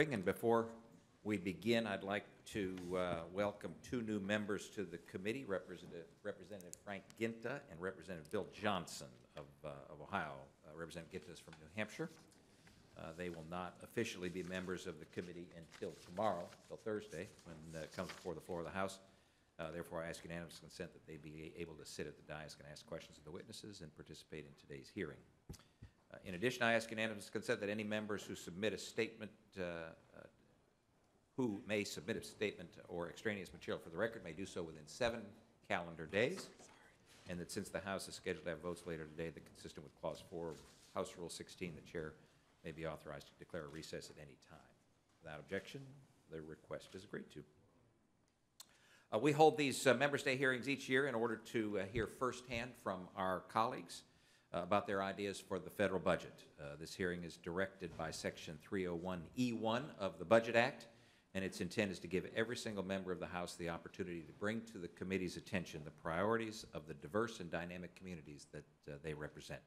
And before we begin, I'd like to uh, welcome two new members to the committee, Representative Representative Frank Guinta and Representative Bill Johnson of uh, of Ohio. Uh, Representative Guinta is from New Hampshire. Uh, They will not officially be members of the committee until tomorrow, until Thursday, when uh, it comes before the floor of the House. Uh, Therefore, I ask unanimous consent that they be able to sit at the dais and ask questions of the witnesses and participate in today's hearing. Uh, In addition, I ask unanimous consent that any members who submit a statement, uh, uh, who may submit a statement or extraneous material for the record may do so within seven calendar days, and that since the House is scheduled to have votes later today, that consistent with Clause 4 of House Rule 16, the chair may be authorized to declare a recess at any time. Without objection, the request is agreed to. Uh, We hold these uh, Members' Day hearings each year in order to uh, hear firsthand from our colleagues about their ideas for the federal budget. Uh, This hearing is directed by Section 301E1 of the Budget Act, and its intent is to give every single member of the House the opportunity to bring to the committee's attention the priorities of the diverse and dynamic communities that uh, they represent.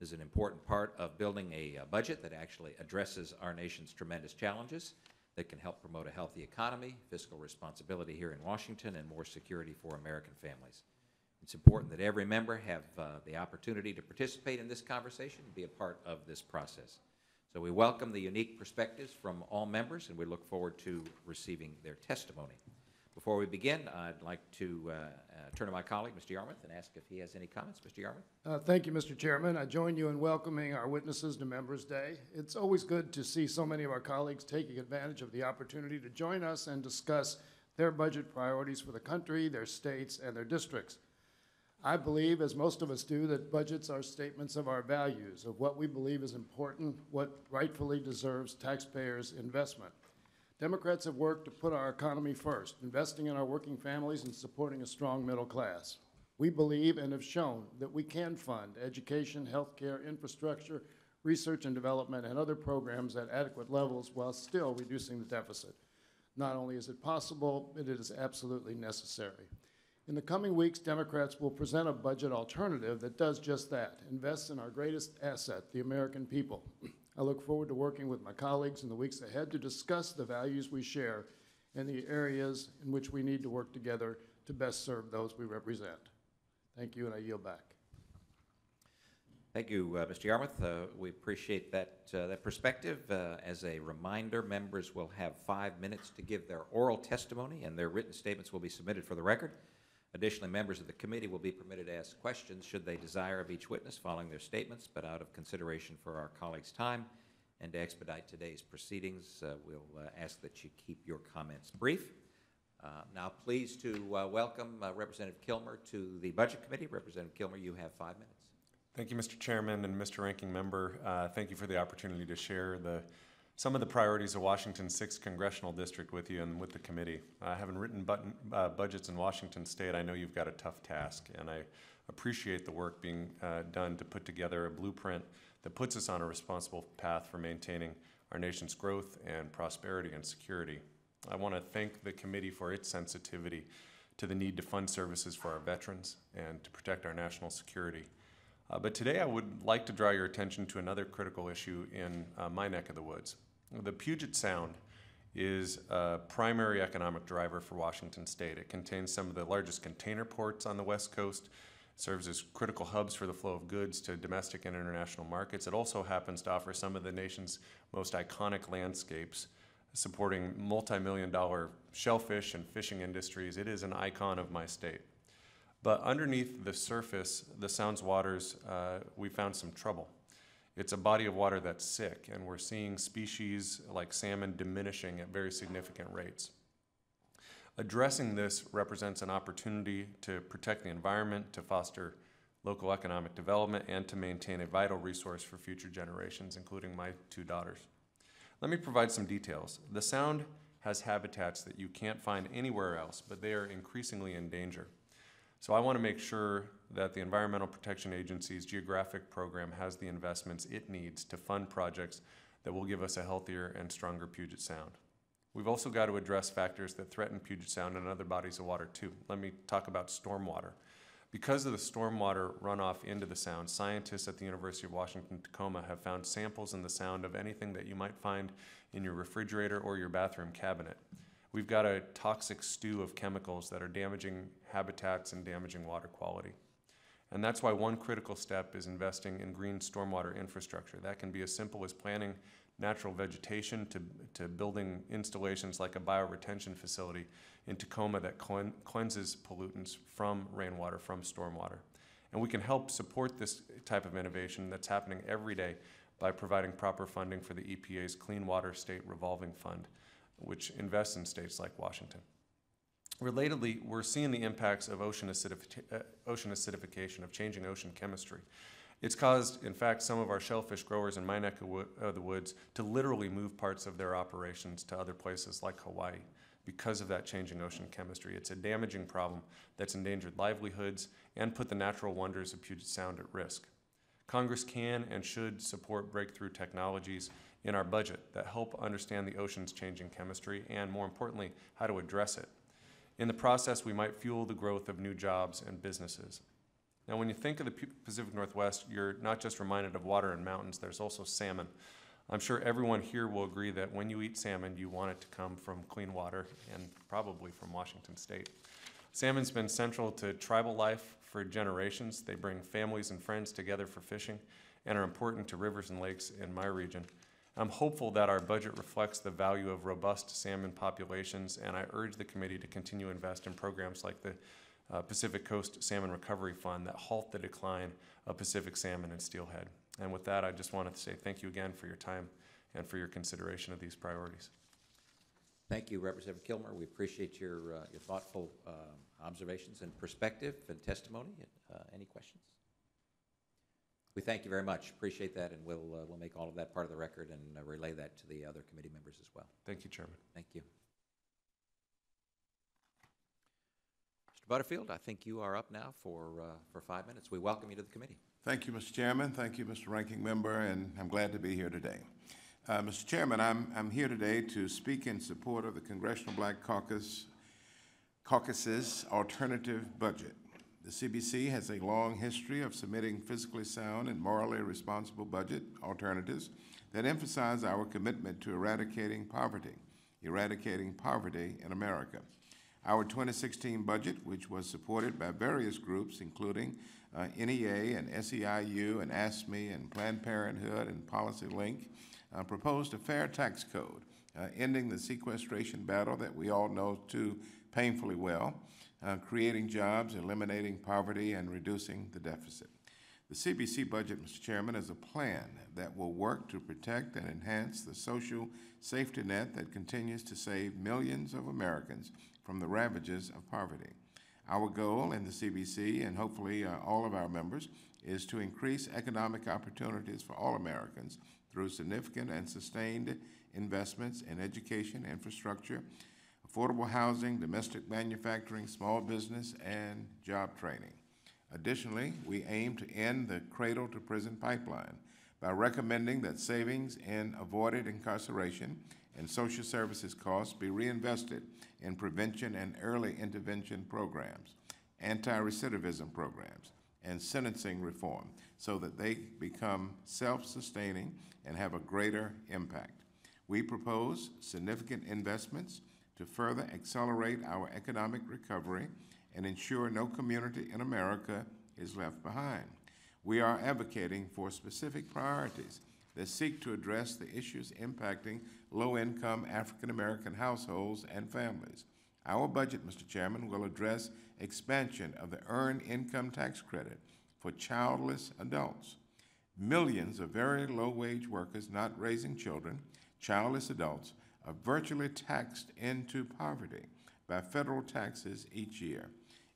This is an important part of building a uh, budget that actually addresses our nation's tremendous challenges, that can help promote a healthy economy, fiscal responsibility here in Washington, and more security for American families. It's important that every member have uh, the opportunity to participate in this conversation and be a part of this process. So we welcome the unique perspectives from all members, and we look forward to receiving their testimony. Before we begin, I'd like to uh, uh, turn to my colleague, Mr. Yarmuth, and ask if he has any comments. Mr. Yarmuth? Uh, Thank you, Mr. Chairman. I join you in welcoming our witnesses to Members' Day. It's always good to see so many of our colleagues taking advantage of the opportunity to join us and discuss their budget priorities for the country, their states, and their districts. I believe, as most of us do, that budgets are statements of our values, of what we believe is important, what rightfully deserves taxpayers' investment. Democrats have worked to put our economy first, investing in our working families and supporting a strong middle class. We believe and have shown that we can fund education, healthcare, infrastructure, research and development, and other programs at adequate levels while still reducing the deficit. Not only is it possible, but it is absolutely necessary. In the coming weeks, Democrats will present a budget alternative that does just that, invests in our greatest asset, the American people. I look forward to working with my colleagues in the weeks ahead to discuss the values we share and the areas in which we need to work together to best serve those we represent. Thank you, and I yield back. Thank you, uh, Mr. Yarmuth. Uh, We appreciate that, uh, that perspective. Uh, As a reminder, members will have five minutes to give their oral testimony, and their written statements will be submitted for the record. Additionally, members of the committee will be permitted to ask questions should they desire of each witness following their statements, but out of consideration for our colleagues' time and to expedite today's proceedings, uh, we'll uh, ask that you keep your comments brief. Uh, Now, pleased to uh, welcome uh, Representative Kilmer to the Budget Committee. Representative Kilmer, you have five minutes. Thank you, Mr. Chairman and Mr. Ranking Member. Uh, Thank you for the opportunity to share the, some of the priorities of Washington's 6th Congressional District with you and with the committee. Uh, having written button, uh, budgets in Washington State, I know you've got a tough task, and I appreciate the work being uh, done to put together a blueprint that puts us on a responsible path for maintaining our nation's growth and prosperity and security. I want to thank the committee for its sensitivity to the need to fund services for our veterans and to protect our national security. Uh, but today I would like to draw your attention to another critical issue in uh, my neck of the woods. The Puget Sound is a primary economic driver for Washington State. It contains some of the largest container ports on the West Coast, serves as critical hubs for the flow of goods to domestic and international markets. It also happens to offer some of the nation's most iconic landscapes, supporting multi-million dollar shellfish and fishing industries. It is an icon of my state. But underneath the surface, the Sound's waters, uh, we found some trouble. It's a body of water that's sick, and we're seeing species like salmon diminishing at very significant rates. Addressing this represents an opportunity to protect the environment, to foster local economic development, and to maintain a vital resource for future generations, including my two daughters. Let me provide some details. The Sound has habitats that you can't find anywhere else, but they are increasingly in danger. So I want to make sure that the Environmental Protection Agency's geographic program has the investments it needs to fund projects that will give us a healthier and stronger Puget Sound. We've also got to address factors that threaten Puget Sound and other bodies of water too. Let me talk about stormwater. Because of the stormwater runoff into the sound, scientists at the University of Washington Tacoma have found samples in the sound of anything that you might find in your refrigerator or your bathroom cabinet. We've got a toxic stew of chemicals that are damaging habitats and damaging water quality. And that's why one critical step is investing in green stormwater infrastructure. That can be as simple as planting natural vegetation to, to building installations like a bioretention facility in Tacoma that cleanses pollutants from rainwater, from stormwater. And we can help support this type of innovation that's happening every day by providing proper funding for the EPA's Clean Water State Revolving Fund, which invests in states like Washington. Relatedly, we're seeing the impacts of ocean, uh, ocean acidification, of changing ocean chemistry. It's caused, in fact, some of our shellfish growers in my neck of, of the woods to literally move parts of their operations to other places like Hawaii because of that changing ocean chemistry. It's a damaging problem that's endangered livelihoods and put the natural wonders of Puget Sound at risk. Congress can and should support breakthrough technologies in our budget that help understand the ocean's changing chemistry and, more importantly, how to address it. In the process, we might fuel the growth of new jobs and businesses. Now, when you think of the Pacific Northwest, you're not just reminded of water and mountains, there's also salmon. I'm sure everyone here will agree that when you eat salmon, you want it to come from clean water and probably from Washington State. Salmon's been central to tribal life for generations. They bring families and friends together for fishing and are important to rivers and lakes in my region. I'm hopeful that our budget reflects the value of robust salmon populations, and I urge the committee to continue to invest in programs like the uh, Pacific Coast Salmon Recovery Fund that halt the decline of Pacific salmon and steelhead. And with that, I just wanted to say thank you again for your time and for your consideration of these priorities. Thank you, Representative Kilmer. We appreciate your, uh, your thoughtful um, observations and perspective and testimony. Uh, Any questions? We thank you very much. Appreciate that, and we'll, uh, we'll make all of that part of the record and uh, relay that to the other committee members as well. Thank you, Chairman. Thank you. Mr. Butterfield, I think you are up now for, uh, for five minutes. We welcome you to the committee. Thank you, Mr. Chairman. Thank you, Mr. Ranking Member, and I'm glad to be here today. Uh, Mr. Chairman, I'm, I'm here today to speak in support of the Congressional Black Caucus Caucus's alternative budget. The CBC has a long history of submitting fiscally sound and morally responsible budget alternatives that emphasize our commitment to eradicating poverty, eradicating poverty in America. Our 2016 budget, which was supported by various groups, including uh, NEA and SEIU and AFSCME and Planned Parenthood and Policy Link, uh, proposed a fair tax code, uh, ending the sequestration battle that we all know too painfully well, uh, creating jobs, eliminating poverty, and reducing the deficit. The CBC budget, Mr. Chairman, is a plan that will work to protect and enhance the social safety net that continues to save millions of Americans from the ravages of poverty. Our goal in the CBC, and hopefully uh, all of our members, is to increase economic opportunities for all Americans through significant and sustained investments in education, infrastructure, affordable housing, domestic manufacturing, small business, and job training. Additionally, we aim to end the cradle to prison pipeline by recommending that savings in avoided incarceration and social services costs be reinvested in prevention and early intervention programs, anti-recidivism programs, and sentencing reform so that they become self-sustaining and have a greater impact. We propose significant investments to further accelerate our economic recovery and ensure no community in America is left behind. We are advocating for specific priorities that seek to address the issues impacting low-income African-American households and families. Our budget, Mr. Chairman, will address expansion of the Earned Income Tax Credit for childless adults. Millions of very low-wage workers not raising children, childless adults, are virtually taxed into poverty by federal taxes each year.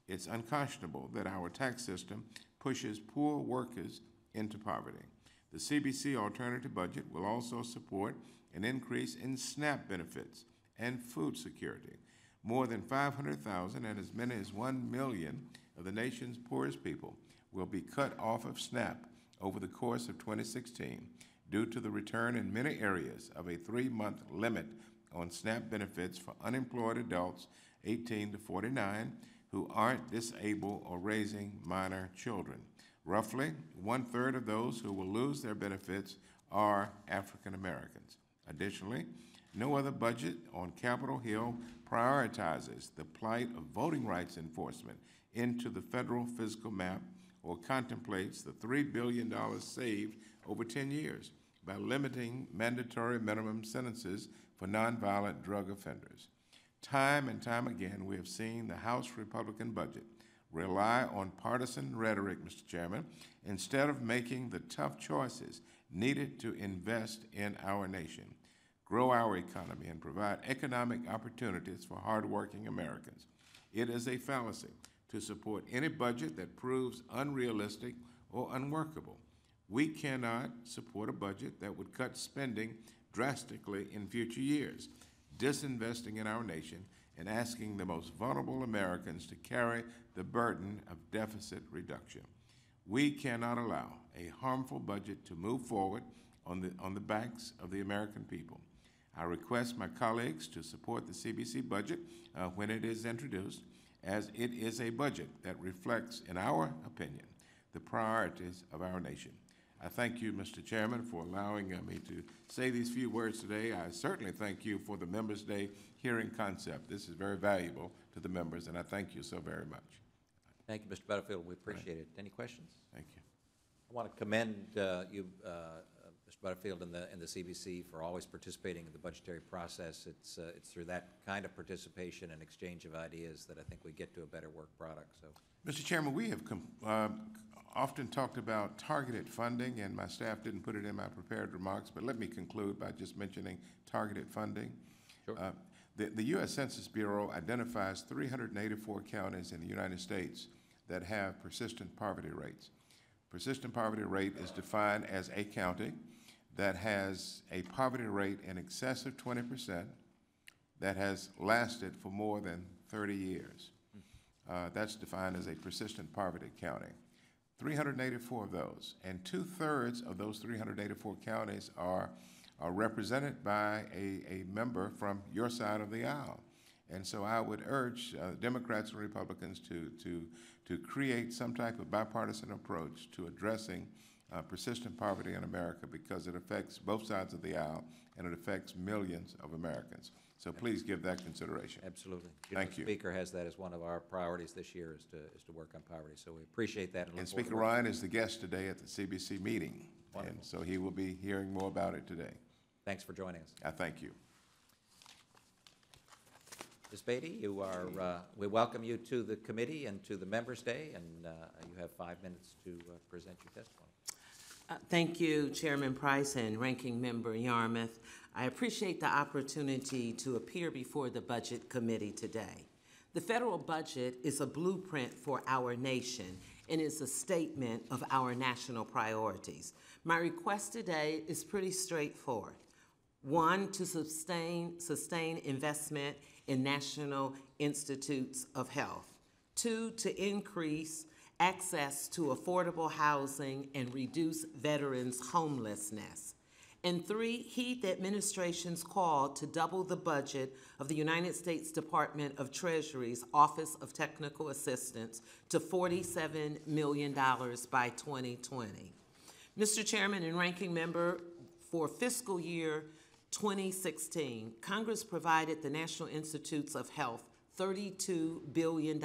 It's unconscionable that our tax system pushes poor workers into poverty. The CBC alternative budget will also support an increase in SNAP benefits and food security. More than 500,000 and as many as 1 million of the nation's poorest people will be cut off of SNAP over the course of 2016 due to the return in many areas of a three-month limit on SNAP benefits for unemployed adults 18 to 49, who aren't disabled or raising minor children. Roughly one-third of those who will lose their benefits are African Americans. Additionally, no other budget on Capitol Hill prioritizes the plight of voting rights enforcement into the federal physical map or contemplates the $3 billion saved over 10 years by limiting mandatory minimum sentences for nonviolent drug offenders. Time and time again, we have seen the House Republican budget rely on partisan rhetoric, Mr. Chairman, instead of making the tough choices needed to invest in our nation, grow our economy, and provide economic opportunities for hardworking Americans. It is a fallacy to support any budget that proves unrealistic or unworkable. We cannot support a budget that would cut spending drastically in future years, disinvesting in our nation and asking the most vulnerable Americans to carry the burden of deficit reduction. We cannot allow a harmful budget to move forward on the, on the backs of the American people. I request my colleagues to support the CBC budget uh, when it is introduced, as it is a budget that reflects, in our opinion, the priorities of our nation. I thank you, Mr. Chairman, for allowing uh, me to say these few words today. I certainly thank you for the Members' Day hearing concept. This is very valuable to the members, and I thank you so very much. Thank you, Mr. Butterfield. We appreciate it. Any questions? Thank you. I want to commend uh, you, uh, uh, Mr. Butterfield, and the, and the CBC for always participating in the budgetary process. It's, uh, it's through that kind of participation and exchange of ideas that I think we get to a better work product, so. Mr. Chairman, we have com- uh, often talked about targeted funding, and my staff didn't put it in my prepared remarks, but let me conclude by just mentioning targeted funding. Sure. Uh, The, the U.S. Census Bureau identifies 384 counties in the United States that have persistent poverty rates. Persistent poverty rate is defined as a county that has a poverty rate in excess of 20 percent that has lasted for more than 30 years. Uh, That's defined as a persistent poverty county. 384 of those, and two-thirds of those 384 counties are, are represented by a, a member from your side of the aisle. And so I would urge uh, Democrats and Republicans to, to, to create some type of bipartisan approach to addressing uh, persistent poverty in America because it affects both sides of the aisle and it affects millions of Americans. So please give that consideration. Absolutely. Thank you. The Speaker has that as one of our priorities this year, is to, is to work on poverty, so we appreciate that. look And Speaker Ryan is the guest today at the CBC meeting. And so he will be hearing more about it today. Thanks for joining us. I thank you. Ms. Beatty, you are, uh, we welcome you to the committee and to the Members' Day, and uh, you have five minutes to uh, present your testimony. Uh, Thank you, Chairman Price and Ranking Member Yarmuth. I appreciate the opportunity to appear before the Budget Committee today. The federal budget is a blueprint for our nation and is a statement of our national priorities. My request today is pretty straightforward. One, to sustain, sustain investment in national institutes of health. Two, to increase access to affordable housing and reduce veterans' homelessness. And three, heed the administration's call to double the budget of the United States Department of Treasury's Office of Technical Assistance to $47 million by 2020. Mr. Chairman and Ranking Member, for fiscal year 2016, Congress provided the National Institutes of Health $32 billion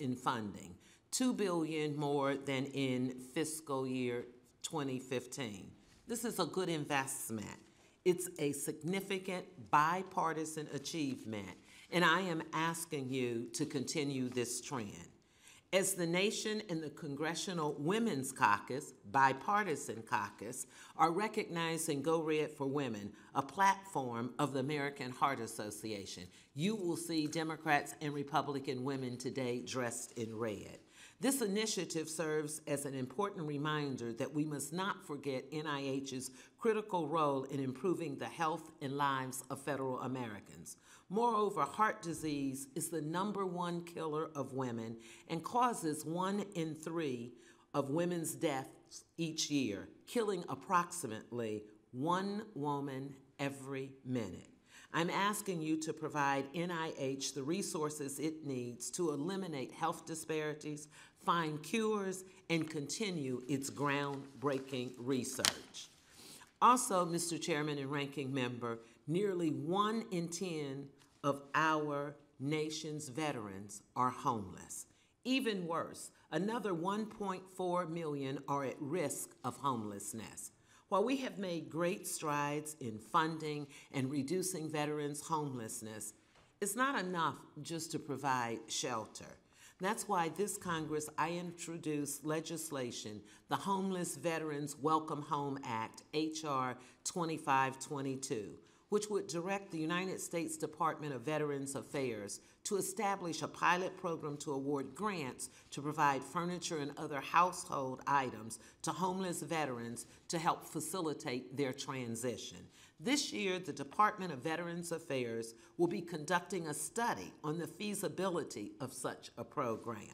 in funding, 2 billion more than in fiscal year 2015. This is a good investment. It's a significant bipartisan achievement, and I am asking you to continue this trend. As the nation and the Congressional Women's Caucus, bipartisan caucus, are recognizing Go Red for Women, a platform of the American Heart Association, you will see Democrats and Republican women today dressed in red. This initiative serves as an important reminder that we must not forget NIH's critical role in improving the health and lives of federal Americans. Moreover, heart disease is the number one killer of women and causes one in three of women's deaths each year, killing approximately one woman every minute. I'm asking you to provide NIH the resources it needs to eliminate health disparities, find cures, and continue its groundbreaking research. Also, Mr. Chairman and Ranking Member, nearly one in 10 of our nation's veterans are homeless. Even worse, another 1.4 million are at risk of homelessness. While we have made great strides in funding and reducing veterans' homelessness, it's not enough just to provide shelter. That's why this Congress, I introduced legislation, the Homeless Veterans Welcome Home Act, H.R. 2522, which would direct the United States Department of Veterans Affairs to establish a pilot program to award grants to provide furniture and other household items to homeless veterans to help facilitate their transition. This year, the Department of Veterans Affairs will be conducting a study on the feasibility of such a program.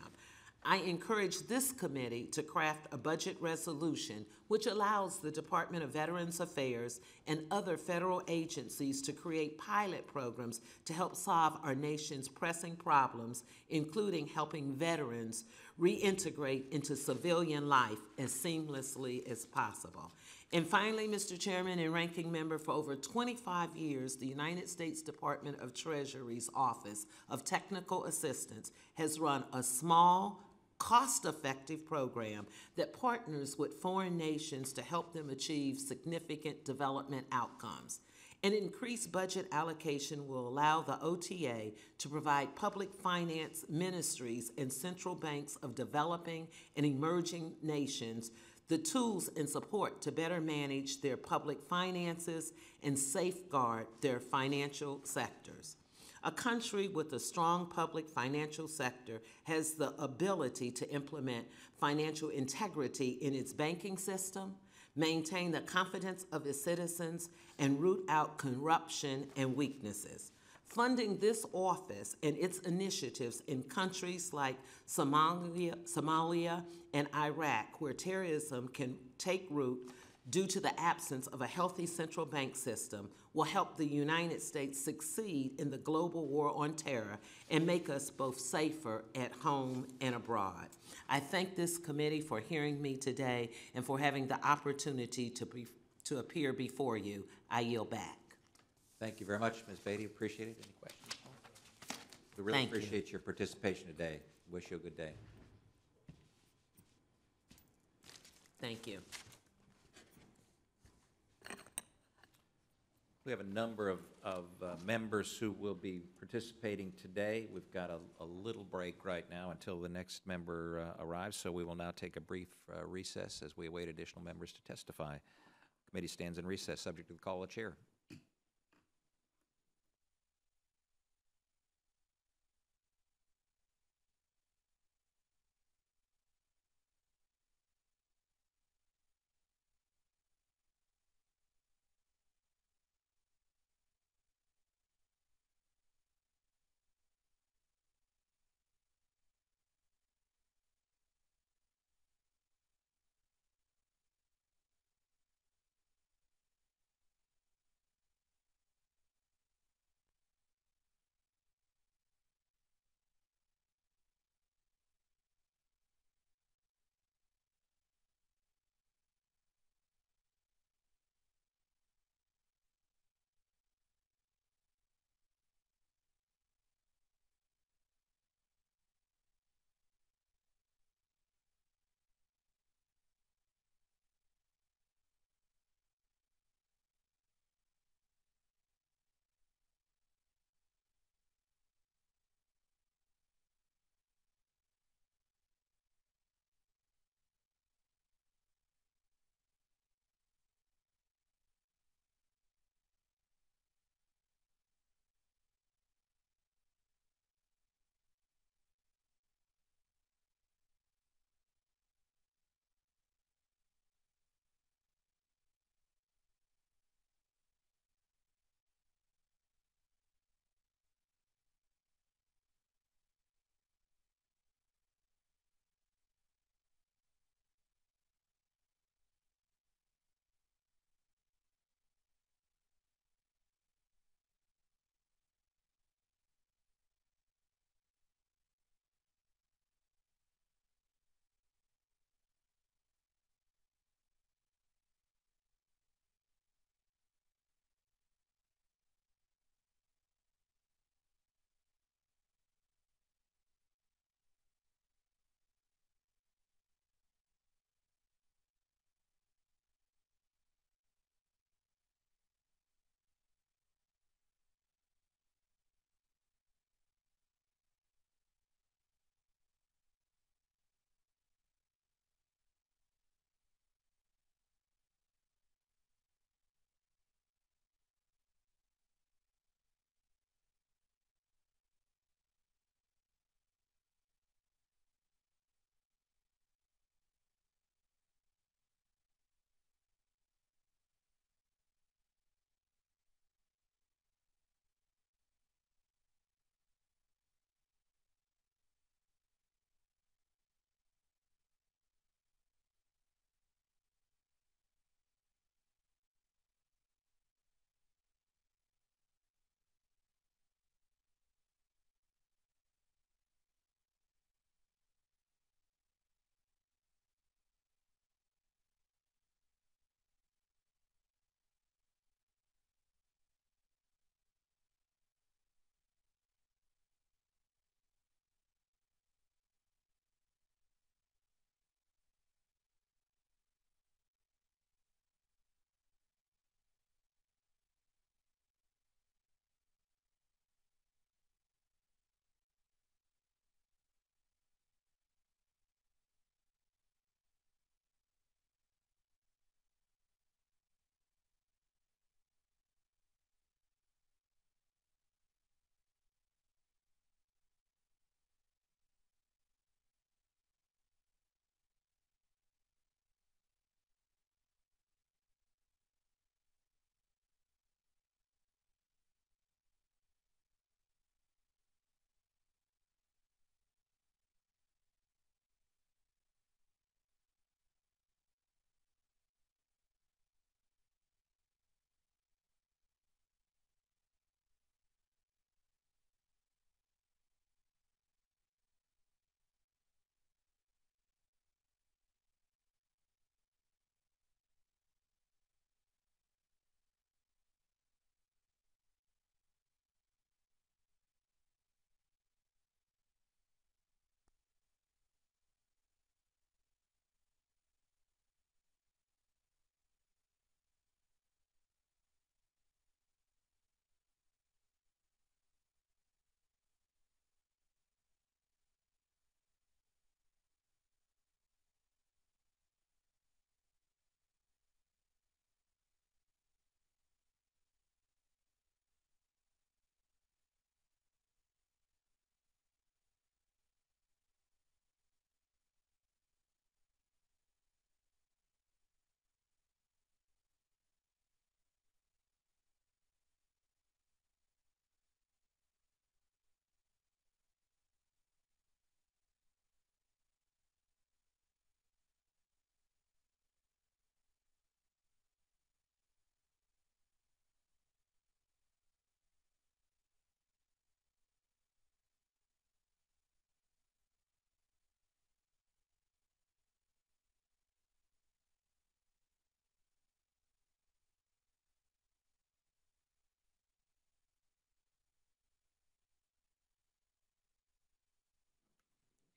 I encourage this committee to craft a budget resolution which allows the Department of Veterans Affairs and other federal agencies to create pilot programs to help solve our nation's pressing problems, including helping veterans reintegrate into civilian life as seamlessly as possible. And finally, Mr. Chairman and Ranking Member, for over 25 years, the United States Department of Treasury's Office of Technical Assistance has run a small, cost-effective program that partners with foreign nations to help them achieve significant development outcomes. An increased budget allocation will allow the OTA to provide public finance ministries and central banks of developing and emerging nations the tools and support to better manage their public finances and safeguard their financial sectors. A country with a strong public financial sector has the ability to implement financial integrity in its banking system, maintain the confidence of its citizens, and root out corruption and weaknesses. Funding this office and its initiatives in countries like Somalia, Somalia and Iraq, where terrorism can take root due to the absence of a healthy central bank system, will help the United States succeed in the global war on terror and make us both safer at home and abroad. I thank this committee for hearing me today and for having the opportunity to, be, to appear before you. I yield back. Thank you very much, Ms. Beatty. Appreciate it. Any questions? We really Thank you. appreciate your participation today. Wish you a good day. Thank you. We have a number of, of uh, members who will be participating today. We've got a, a little break right now until the next member uh, arrives, so we will now take a brief uh, recess as we await additional members to testify. Committee stands in recess, subject to the call of the chair.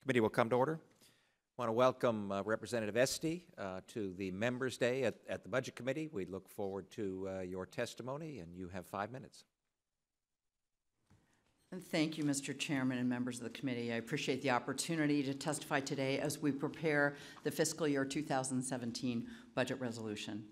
Committee will come to order. I want to welcome uh, Representative Esty uh, to the Members' Day at, at the Budget Committee. We look forward to uh, your testimony, and you have five minutes. Thank you, Mr. Chairman and members of the committee. I appreciate the opportunity to testify today as we prepare the fiscal year 2017 budget resolution.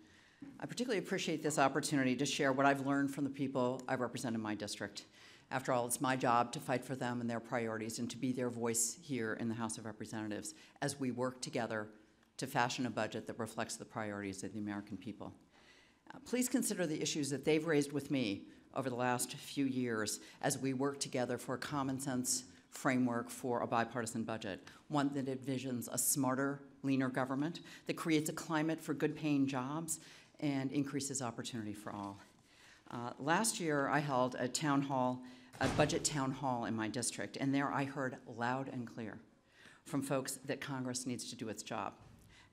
I particularly appreciate this opportunity to share what I've learned from the people I represent in my district. After all, it's my job to fight for them and their priorities and to be their voice here in the House of Representatives as we work together to fashion a budget that reflects the priorities of the American people. Uh, Please consider the issues that they've raised with me over the last few years as we work together for a common sense framework for a bipartisan budget, one that envisions a smarter, leaner government that creates a climate for good paying jobs and increases opportunity for all. Uh, last year, I held a town hall, a budget town hall in my district, and there I heard loud and clear from folks that Congress needs to do its job.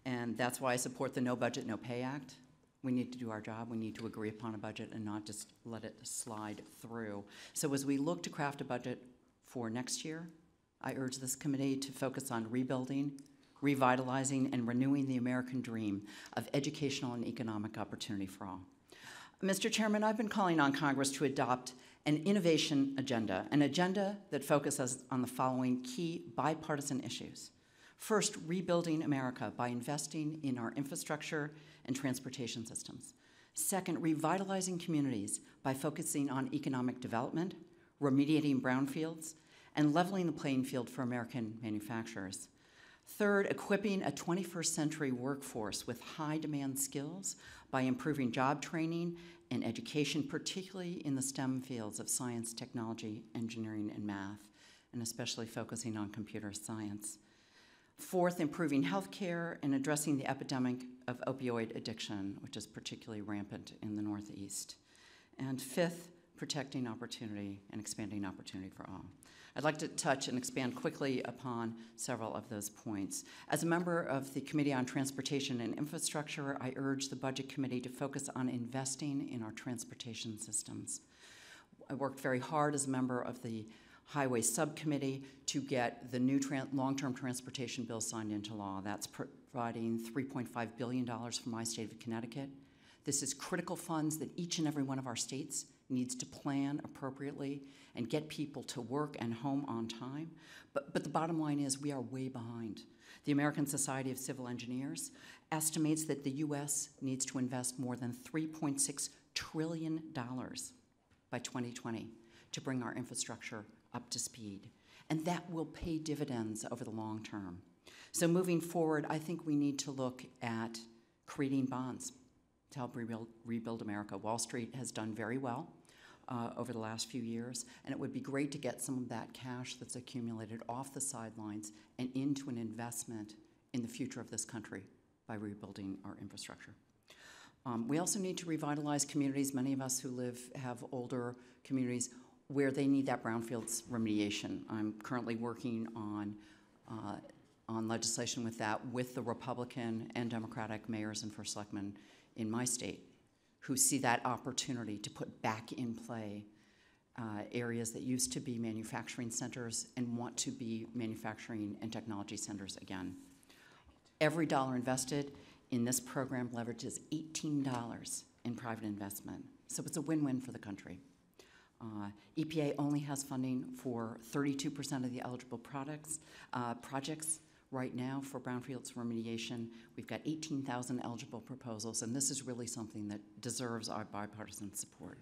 And that's why I support the No Budget, No Pay Act. We need to do our job. We need to agree upon a budget and not just let it slide through. So as we look to craft a budget for next year, I urge this committee to focus on rebuilding, revitalizing, and renewing the American dream of educational and economic opportunity for all. Mr. Chairman, I've been calling on Congress to adopt an innovation agenda, an agenda that focuses on the following key bipartisan issues. First, rebuilding America by investing in our infrastructure and transportation systems. Second, revitalizing communities by focusing on economic development, remediating brownfields, and leveling the playing field for American manufacturers. Third, equipping a 21st century workforce with high demand skills by improving job training and education, particularly in the STEM fields of science, technology, engineering, and math, and especially focusing on computer science. Fourth, improving healthcare and addressing the epidemic of opioid addiction, which is particularly rampant in the Northeast. And fifth, protecting opportunity and expanding opportunity for all. I'd like to touch and expand quickly upon several of those points. As a member of the Committee on Transportation and Infrastructure, I urge the Budget Committee to focus on investing in our transportation systems. I worked very hard as a member of the Highway Subcommittee to get the new long-term transportation bill signed into law. That's providing $3.5 billion for my state of Connecticut. This is critical funds that each and every one of our states needs to plan appropriately and get people to work and home on time. But, but the bottom line is we are way behind. The American Society of Civil Engineers estimates that the U.S. needs to invest more than $3.6 trillion by 2020 to bring our infrastructure up to speed. And that will pay dividends over the long term. So moving forward, I think we need to look at creating bonds to help rebuild, rebuild America. Wall Street has done very well uh, over the last few years, and it would be great to get some of that cash that's accumulated off the sidelines and into an investment in the future of this country by rebuilding our infrastructure. Um, we also need to revitalize communities. Many of us who live have older communities where they need that brownfields remediation. I'm currently working on uh, on legislation with that with the Republican and Democratic mayors and first selectmen in my state who see that opportunity to put back in play uh, areas that used to be manufacturing centers and want to be manufacturing and technology centers again. Every dollar invested in this program leverages $18 in private investment. So it's a win-win for the country. Uh, EPA only has funding for 32% of the eligible products, uh, projects right now for brownfields remediation. We've got 18,000 eligible proposals, and this is really something that deserves our bipartisan support.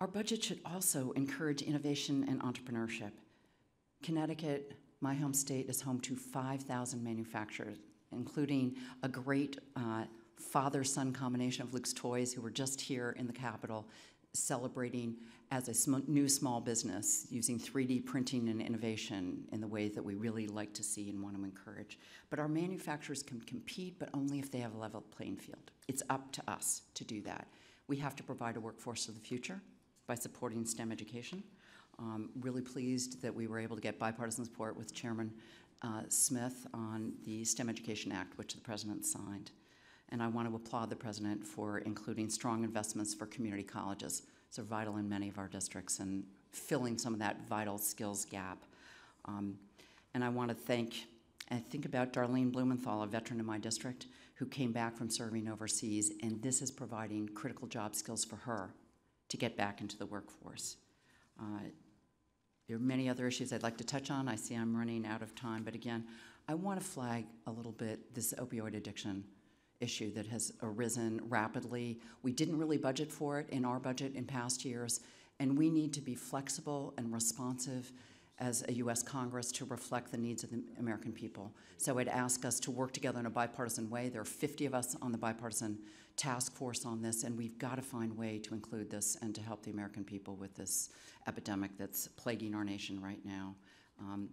Our budget should also encourage innovation and entrepreneurship. Connecticut, my home state, is home to 5,000 manufacturers, including a great uh, father-son combination of Luke's Toys, who were just here in the Capitol celebrating as a sm new small business using 3D printing and innovation in the way that we really like to see and want to encourage. But our manufacturers can compete, but only if they have a level playing field. It's up to us to do that. We have to provide a workforce of the future by supporting STEM education. Um, really pleased that we were able to get bipartisan support with Chairman uh, Smith on the STEM Education Act, which the President signed. And I want to applaud the President for including strong investments for community colleges. So vital in many of our districts and filling some of that vital skills gap. Um, And I want to thank, I think about Darlene Blumenthal, a veteran in my district, who came back from serving overseas, and this is providing critical job skills for her to get back into the workforce. Uh, there are many other issues I'd like to touch on. I see I'm running out of time, but again, I want to flag a little bit this opioid addiction issue that has arisen rapidly. We didn't really budget for it in our budget in past years, and we need to be flexible and responsive as a U.S. Congress to reflect the needs of the American people. So I'd ask us to work together in a bipartisan way. There are 50 of us on the bipartisan task force on this, and we've got to find a way to include this and to help the American people with this epidemic that's plaguing our nation right now. Um,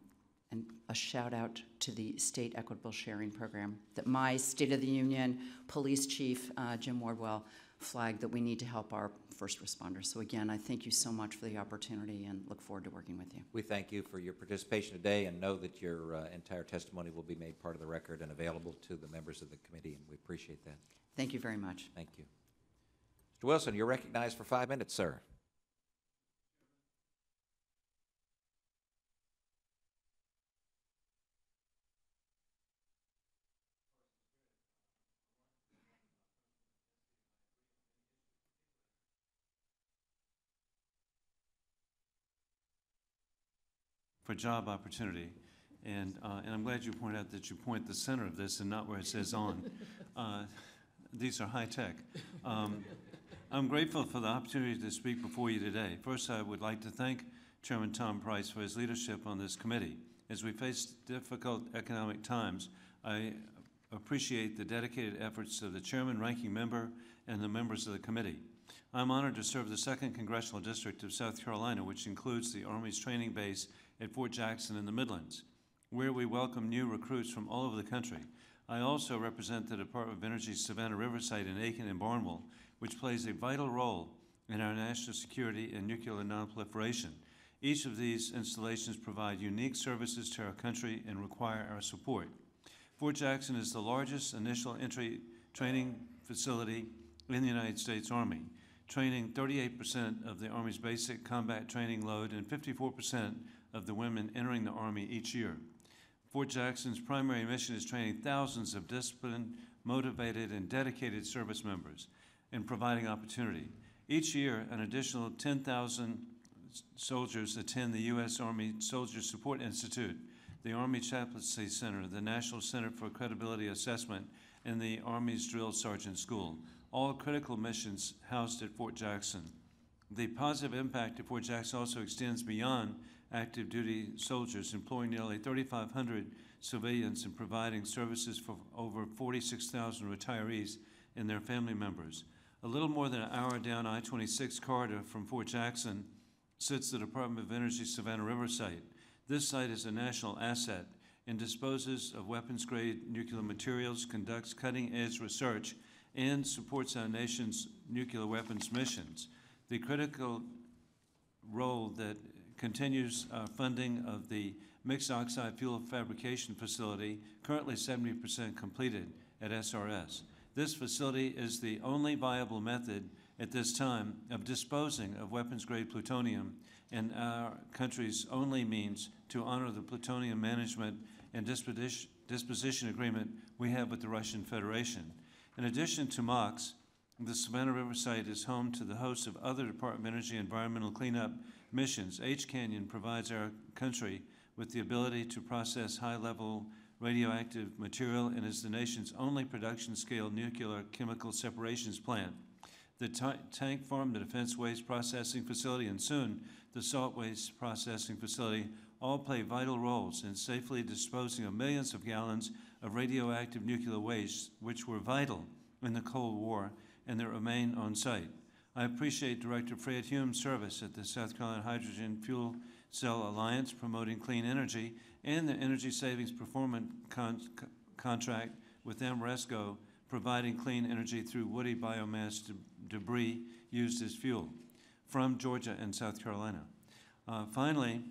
and a shout out to the State Equitable Sharing Program that my State of the Union Police Chief, uh, Jim Wardwell, flagged that we need to help our first responders. So again, I thank you so much for the opportunity and look forward to working with you. We thank you for your participation today and know that your uh, entire testimony will be made part of the record and available to the members of the committee, and we appreciate that. Thank you very much. Thank you. Mr. Wilson, you're recognized for five minutes, sir. For job opportunity. And, uh, and I'm glad you pointed out that you point the center of this and not where it says on. Uh, These are high-tech. Um, I'm grateful for the opportunity to speak before you today. First, I would like to thank Chairman Tom Price for his leadership on this committee. As we face difficult economic times, I appreciate the dedicated efforts of the chairman, ranking member, and the members of the committee. I'm honored to serve the second congressional district of South Carolina, which includes the Army's training base at Fort Jackson in the Midlands, where we welcome new recruits from all over the country. I also represent the Department of Energy's Savannah River site in Aiken and Barnwell, which plays a vital role in our national security and nuclear nonproliferation. Each of these installations provide unique services to our country and require our support. Fort Jackson is the largest initial entry training facility in the United States Army, training 38% of the Army's basic combat training load and 54% of the women entering the Army each year. Fort Jackson's primary mission is training thousands of disciplined, motivated, and dedicated service members and providing opportunity. Each year, an additional 10,000 soldiers attend the U.S. Army Soldier Support Institute, the Army Chaplaincy Center, the National Center for Credibility Assessment, and the Army's Drill Sergeant School, all critical missions housed at Fort Jackson. The positive impact of Fort Jackson also extends beyond active duty soldiers, employing nearly 3,500 civilians and providing services for over 46,000 retirees and their family members. A little more than an hour down I 26 corridor from Fort Jackson sits the Department of Energy Savannah River site. This site is a national asset and disposes of weapons grade nuclear materials, conducts cutting edge research, and supports our nation's nuclear weapons missions. The critical role that continues uh, funding of the mixed oxide fuel fabrication facility, currently 70% completed at SRS. This facility is the only viable method at this time of disposing of weapons-grade plutonium and our country's only means to honor the plutonium management and disposition, disposition agreement we have with the Russian Federation. In addition to MOX, the Savannah River site is home to the host of other Department of Energy environmental cleanup missions, H Canyon provides our country with the ability to process high-level radioactive material and is the nation's only production-scale nuclear chemical separations plant. The tank farm, the Defense Waste Processing Facility, and soon the Salt Waste Processing Facility all play vital roles in safely disposing of millions of gallons of radioactive nuclear waste, which were vital in the Cold War and that remain on site. I appreciate Director Fred Hume's service at the South Carolina Hydrogen Fuel Cell Alliance promoting clean energy and the energy savings performance con contract with Ameresco providing clean energy through woody biomass de debris used as fuel from Georgia and South Carolina. Uh, finally,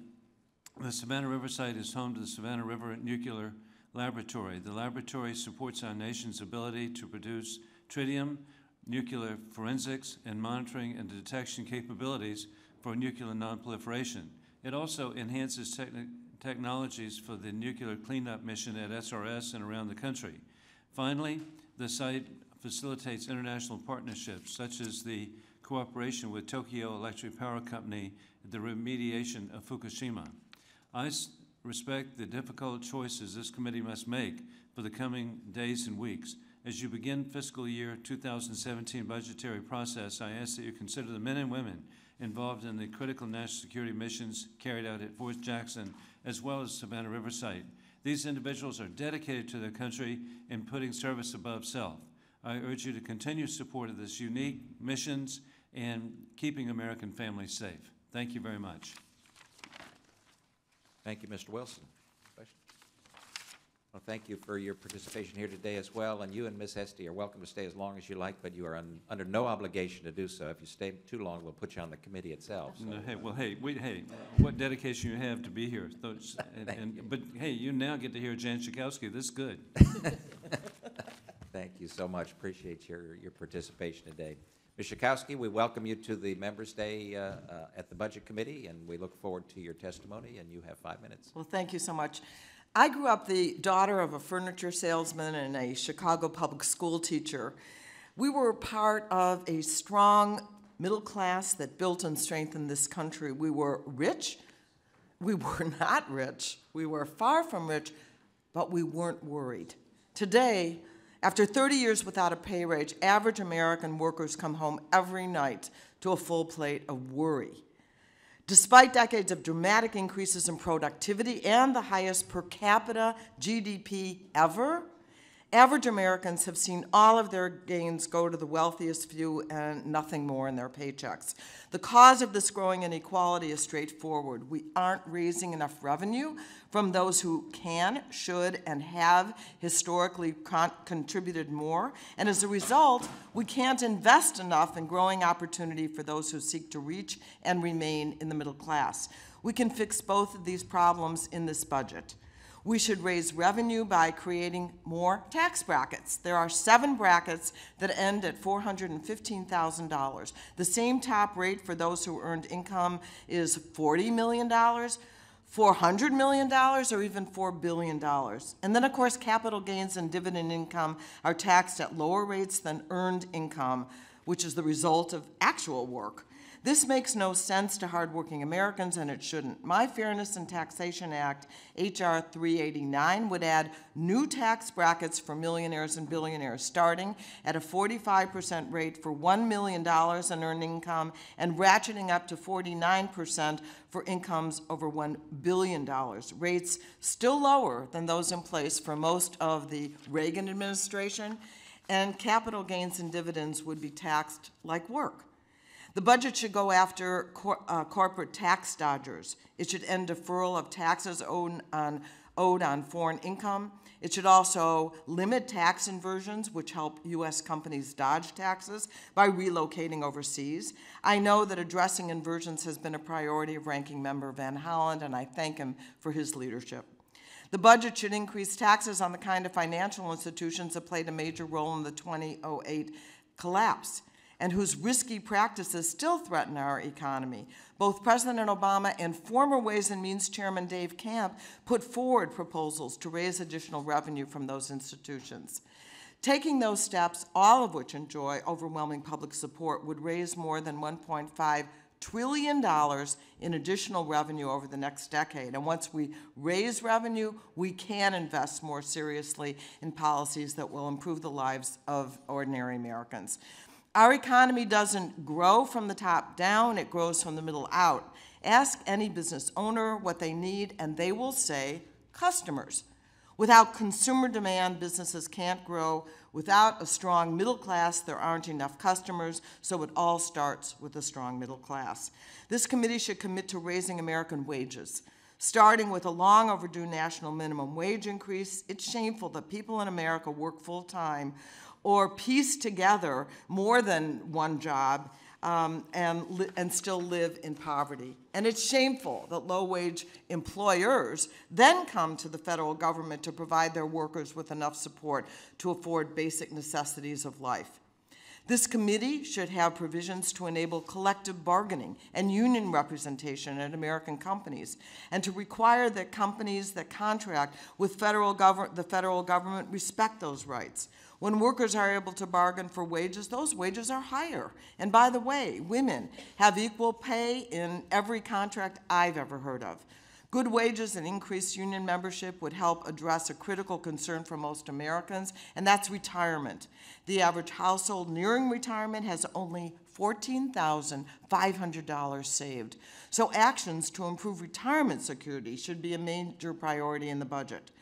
the Savannah River site is home to the Savannah River Nuclear Laboratory. The laboratory supports our nation's ability to produce tritium, nuclear forensics, and monitoring and detection capabilities for nuclear nonproliferation. It also enhances technologies for the nuclear cleanup mission at SRS and around the country. Finally, the site facilitates international partnerships such as the cooperation with Tokyo Electric Power Company the remediation of Fukushima. I s- respect the difficult choices this committee must make for the coming days and weeks. As you begin fiscal year 2017 budgetary process, I ask that you consider the men and women involved in the critical national security missions carried out at Fort Jackson as well as Savannah River Site. These individuals are dedicated to their country in putting service above self. I urge you to continue support of this unique missions and keeping American families safe. Thank you very much. Thank you, Mr. Wilson. Question? Well, thank you for your participation here today as well, and you and Ms. Esty are welcome to stay as long as you like, but you are un- under no obligation to do so. If you stay too long, we'll put you on the committee itself. so- No, Hey, well, hey, wait, hey, what dedication you have to be here. Those- and- and- you. But, hey, you now get to hear Jan Schakowsky. This is good. Thank you so much. Appreciate your, your participation today. Ms. Schakowsky, we welcome you to the Members' Day uh, uh, at the Budget Committee, and we look forward to your testimony, and you have five minutes. Well, thank you so much. I grew up the daughter of a furniture salesman and a Chicago public school teacher. We were part of a strong middle class that built and strengthened this country. We were rich. We were not rich. We were far from rich, but we weren't worried. Today, after 30 years without a pay raise, average American workers come home every night to a full plate of worry. Despite decades of dramatic increases in productivity and the highest per capita GDP ever, average Americans have seen all of their gains go to the wealthiest few and nothing more in their paychecks. The cause of this growing inequality is straightforward. We aren't raising enough revenue from those who can, should, and have historically con- contributed more, and as a result, we can't invest enough in growing opportunity for those who seek to reach and remain in the middle class. We can fix both of these problems in this budget. We should raise revenue by creating more tax brackets. There are seven brackets that end at $415,000. The same top rate for those who earned income is $40 million, $400 million, or even $4 billion. And then, of course, capital gains and dividend income are taxed at lower rates than earned income, which is the result of actual work. This makes no sense to hardworking Americans, and it shouldn't. My Fairness and Taxation Act, H.R. 389, would add new tax brackets for millionaires and billionaires, starting at a 45% rate for $1 million in earned income and ratcheting up to 49% for incomes over $1 billion. Rates still lower than those in place for most of the Reagan administration, and capital gains and dividends would be taxed like work. The budget should go after cor- uh, corporate tax dodgers. It should end deferral of taxes owed on, owed on foreign income. It should also limit tax inversions, which help U.S. companies dodge taxes by relocating overseas. I know that addressing inversions has been a priority of Ranking Member Van Hollen, and I thank him for his leadership. The budget should increase taxes on the kind of financial institutions that played a major role in the 2008 collapse and whose risky practices still threaten our economy. Both President Obama and former Ways and Means Chairman Dave Camp put forward proposals to raise additional revenue from those institutions. Taking those steps, all of which enjoy overwhelming public support, would raise more than $1.5 trillion in additional revenue over the next decade. And once we raise revenue, we can invest more seriously in policies that will improve the lives of ordinary Americans. Our economy doesn't grow from the top down, it grows from the middle out. Ask any business owner what they need, and they will say customers. Without consumer demand, businesses can't grow. Without a strong middle class, there aren't enough customers, so it all starts with a strong middle class. This committee should commit to raising American wages. Starting with a long overdue national minimum wage increase, it's shameful that people in America work full time or piece together more than one job um, and, and still live in poverty. And it's shameful that low wage employers then come to the federal government to provide their workers with enough support to afford basic necessities of life. This committee should have provisions to enable collective bargaining and union representation at American companies, and to require that companies that contract with federal the federal government respect those rights. When workers are able to bargain for wages, those wages are higher. And by the way, women have equal pay in every contract I've ever heard of. Good wages and increased union membership would help address a critical concern for most Americans, and that's retirement. The average household nearing retirement has only $14,500 saved. So actions to improve retirement security should be a major priority in the budget.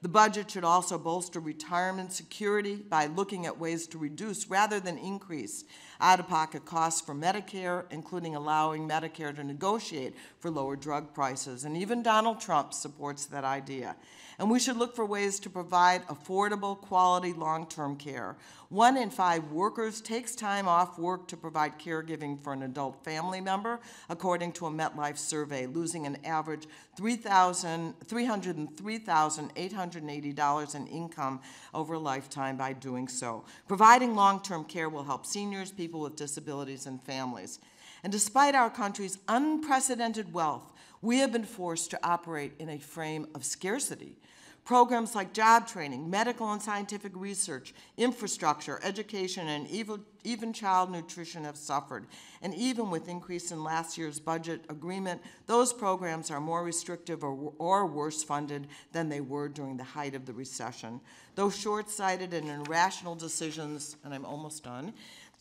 The budget should also bolster retirement security by looking at ways to reduce rather than increase out-of-pocket costs for Medicare, including allowing Medicare to negotiate for lower drug prices. And even Donald Trump supports that idea. And we should look for ways to provide affordable, quality, long-term care. One in five workers takes time off work to provide caregiving for an adult family member, according to a MetLife survey, losing an average $303,880 in income over a lifetime by doing so. Providing long-term care will help seniors, people with disabilities, and families. And despite our country's unprecedented wealth, we have been forced to operate in a frame of scarcity. Programs like job training, medical and scientific research, infrastructure, education, and even, even child nutrition have suffered. And even with increase in last year's budget agreement, those programs are more restrictive or, or worse funded than they were during the height of the recession. Those short-sighted and irrational decisions, and I'm almost done,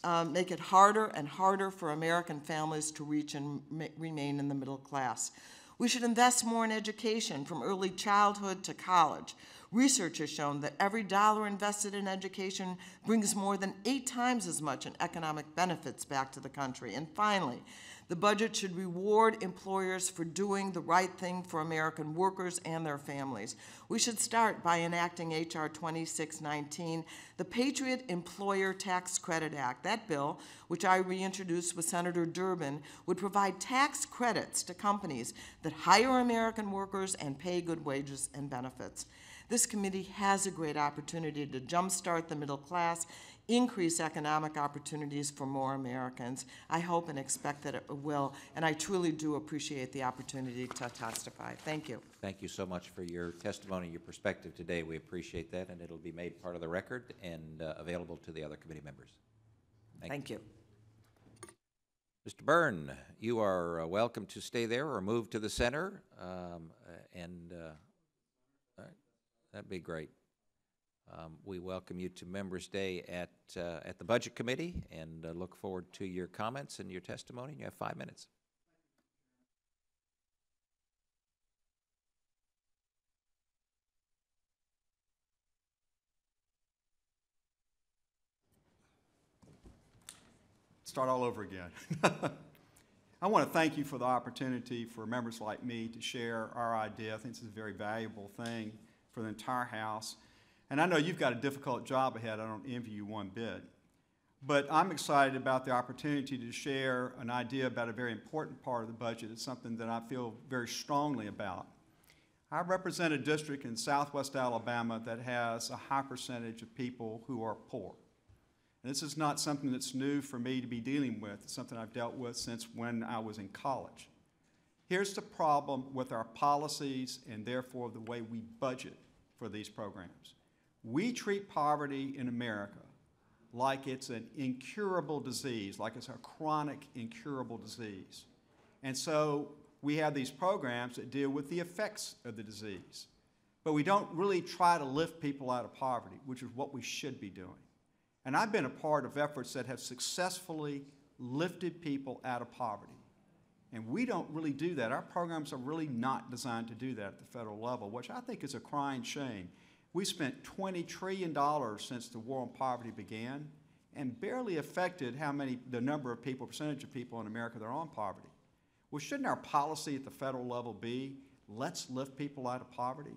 um, make it harder and harder for American families to reach and ma- remain in the middle class. We should invest more in education from early childhood to college. Research has shown that every dollar invested in education brings more than eight times as much in economic benefits back to the country. And finally, the budget should reward employers for doing the right thing for American workers and their families. We should start by enacting H.R. 2619, the Patriot Employer Tax Credit Act. That bill, which I reintroduced with Senator Durbin, would provide tax credits to companies that hire American workers and pay good wages and benefits. This committee has a great opportunity to jumpstart the middle class increase economic opportunities for more Americans. I hope and expect that it will, and I truly do appreciate the opportunity to testify. Thank you. Thank you so much for your testimony, your perspective today. We appreciate that, and it'll be made part of the record and uh, available to the other committee members. Thank you. Mr. Byrne, you are uh, welcome to stay there or move to the center, um, uh, and uh, right, that'd be great. Um, we welcome you to Members' Day at uh, at the Budget Committee, and uh, look forward to your comments and your testimony. You have five minutes. start all over again. I want to thank you for the opportunity for members like me to share our idea. I think this is a very valuable thing for the entire House. And I know you've got a difficult job ahead. I don't envy you one bit. But I'm excited about the opportunity to share an idea about a very important part of the budget. It's something that I feel very strongly about. I represent a district in southwest Alabama that has a high percentage of people who are poor. And this is not something that's new for me to be dealing with. It's something I've dealt with since when I was in college. Here's the problem with our policies and therefore the way we budget for these programs. We treat poverty in America like it's an incurable disease, like it's a chronic incurable disease. And so we have these programs that deal with the effects of the disease. But we don't really try to lift people out of poverty, which is what we should be doing. And I've been a part of efforts that have successfully lifted people out of poverty. And we don't really do that. Our programs are really not designed to do that at the federal level, which I think is a crying shame. We spent $20 trillion since the war on poverty began and barely affected how many, the number of people, percentage of people in America that are on poverty. Well, shouldn't our policy at the federal level be let's lift people out of poverty?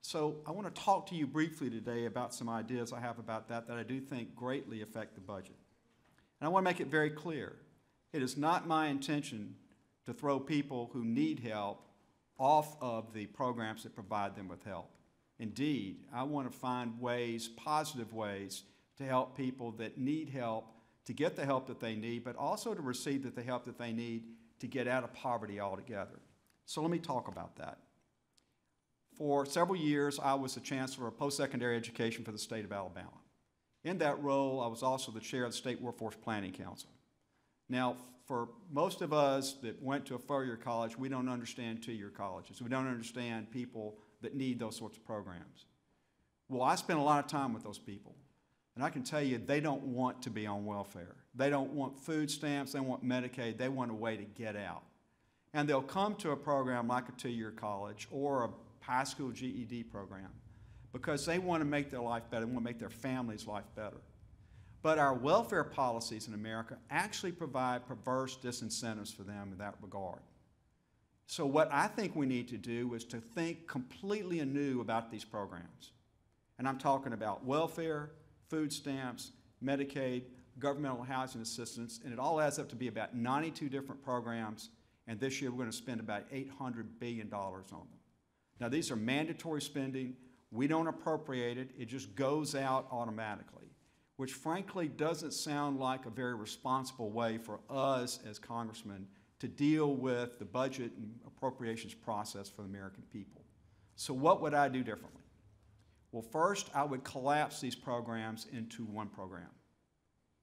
So I want to talk to you briefly today about some ideas I have about that that I do think greatly affect the budget. And I want to make it very clear. It is not my intention to throw people who need help off of the programs that provide them with help. Indeed, I want to find ways, positive ways, to help people that need help to get the help that they need, but also to receive the help that they need to get out of poverty altogether. So let me talk about that. For several years, I was the chancellor of post-secondary education for the state of Alabama. In that role, I was also the chair of the State Workforce Planning Council. Now, for most of us that went to a four-year college, we don't understand two-year colleges. We don't understand people that need those sorts of programs. Well, I spent a lot of time with those people, and I can tell you they don't want to be on welfare. They don't want food stamps, they want Medicaid, they want a way to get out. And they'll come to a program like a two-year college or a high school GED program because they want to make their life better, they want to make their family's life better. But our welfare policies in America actually provide perverse disincentives for them in that regard. So, what I think we need to do is to think completely anew about these programs. And I'm talking about welfare, food stamps, Medicaid, governmental housing assistance, and it all adds up to be about 92 different programs. And this year we're going to spend about $800 billion on them. Now, these are mandatory spending. We don't appropriate it, it just goes out automatically, which frankly doesn't sound like a very responsible way for us as congressmen to deal with the budget and appropriations process for the American people. So, what would I do differently? Well, first, I would collapse these programs into one program.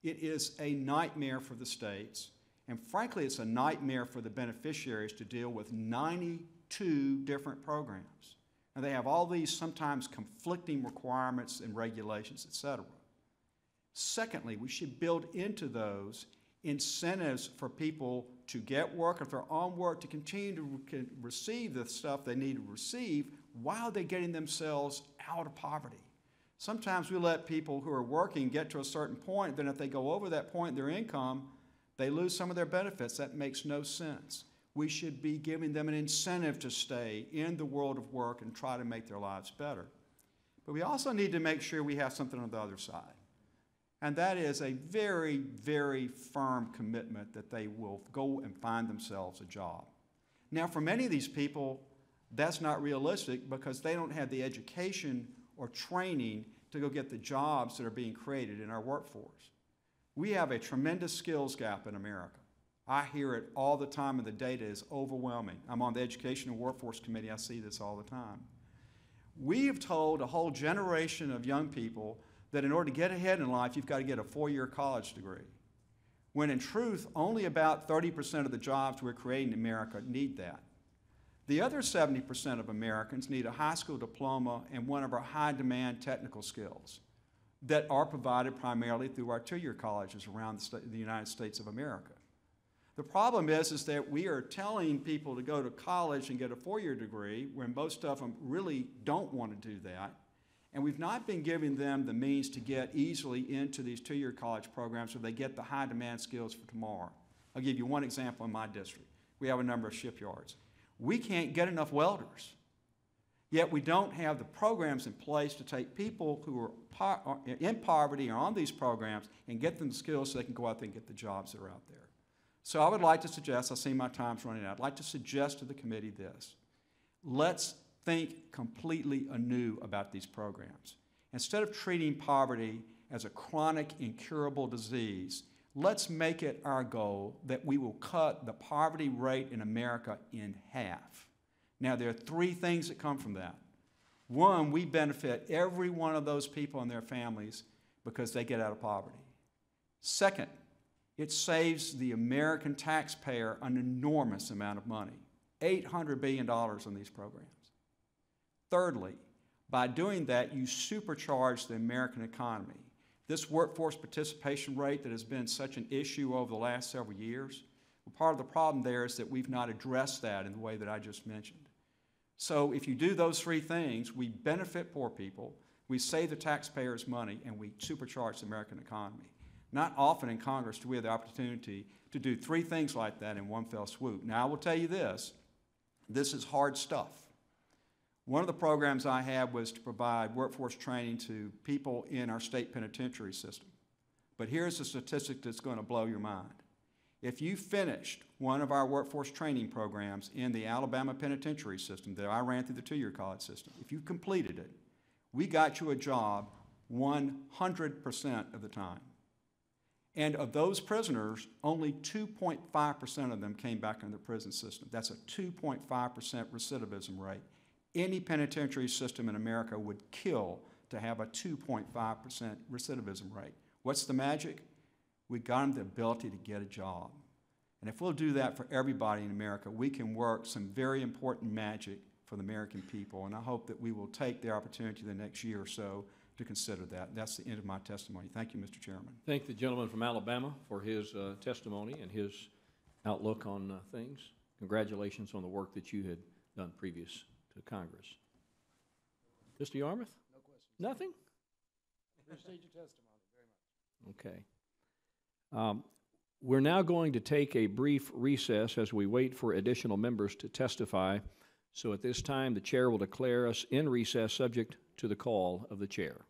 It is a nightmare for the states, and frankly, it's a nightmare for the beneficiaries to deal with 92 different programs. And they have all these sometimes conflicting requirements and regulations, et cetera. Secondly, we should build into those incentives for people to get work, if they're on work, to continue to re- receive the stuff they need to receive while they're getting themselves out of poverty. Sometimes we let people who are working get to a certain point, then if they go over that point in their income, they lose some of their benefits. That makes no sense. We should be giving them an incentive to stay in the world of work and try to make their lives better. But we also need to make sure we have something on the other side. And that is a very, very firm commitment that they will go and find themselves a job. Now, for many of these people, that's not realistic because they don't have the education or training to go get the jobs that are being created in our workforce. We have a tremendous skills gap in America. I hear it all the time, and the data is overwhelming. I'm on the Education and Workforce Committee, I see this all the time. We have told a whole generation of young people that in order to get ahead in life, you've got to get a four year college degree. When in truth, only about 30% of the jobs we're creating in America need that. The other 70% of Americans need a high school diploma and one of our high demand technical skills that are provided primarily through our two year colleges around the, the United States of America. The problem is, is that we are telling people to go to college and get a four-year degree when most of them really don't want to do that. And we've not been giving them the means to get easily into these two-year college programs so they get the high demand skills for tomorrow. I'll give you one example in my district. We have a number of shipyards. We can't get enough welders. Yet we don't have the programs in place to take people who are are uh, in poverty or on these programs and get them the skills so they can go out there and get the jobs that are out there. So I would like to suggest, I see my time's running out, I'd like to suggest to the committee this. Let's think completely anew about these programs. Instead of treating poverty as a chronic, incurable disease, let's make it our goal that we will cut the poverty rate in America in half. Now, there are three things that come from that. One, we benefit every one of those people and their families because they get out of poverty. Second, it saves the American taxpayer an enormous amount of money $800 billion on these programs. Thirdly, by doing that, you supercharge the American economy. This workforce participation rate that has been such an issue over the last several years, part of the problem there is that we've not addressed that in the way that I just mentioned. So if you do those three things, we benefit poor people, we save the taxpayers money, and we supercharge the American economy. Not often in Congress do we have the opportunity to do three things like that in one fell swoop. Now, I will tell you this this is hard stuff. One of the programs I had was to provide workforce training to people in our state penitentiary system. But here's a statistic that's going to blow your mind. If you finished one of our workforce training programs in the Alabama penitentiary system that I ran through the two year college system, if you completed it, we got you a job 100% of the time. And of those prisoners, only 2.5% of them came back into the prison system. That's a 2.5% recidivism rate. Any penitentiary system in America would kill to have a 2.5% recidivism rate. What's the magic? We got them the ability to get a job. And if we'll do that for everybody in America, we can work some very important magic for the American people. And I hope that we will take the opportunity the next year or so to consider that. That's the end of my testimony. Thank you, Mr. Chairman. Thank the gentleman from Alabama for his uh, testimony and his outlook on uh, things. Congratulations on the work that you had done previous to Congress. Mr. Yarmuth? No questions. Nothing? Appreciate your testimony very much. Okay. Um, We're now going to take a brief recess as we wait for additional members to testify. So at this time, the chair will declare us in recess, subject to the call of the chair.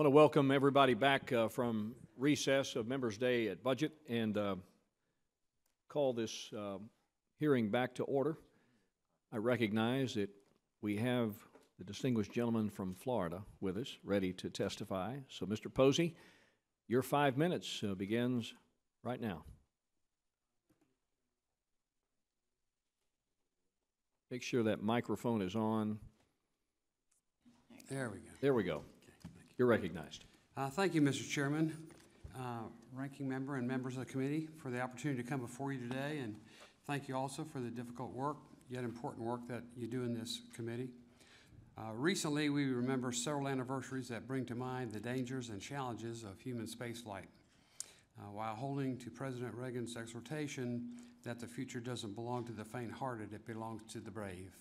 Want to welcome everybody back uh, from recess of Members' Day at Budget and uh, call this uh, hearing back to order. I recognize that we have the distinguished gentleman from Florida with us, ready to testify. So, Mr. Posey, your five minutes uh, begins right now. Make sure that microphone is on. There we go. There we go. You're recognized. Uh, Thank you, Mr. Chairman, uh, Ranking Member, and members of the committee for the opportunity to come before you today. And thank you also for the difficult work, yet important work that you do in this committee. Uh, Recently, we remember several anniversaries that bring to mind the dangers and challenges of human spaceflight. Uh, While holding to President Reagan's exhortation that the future doesn't belong to the faint-hearted, it belongs to the brave.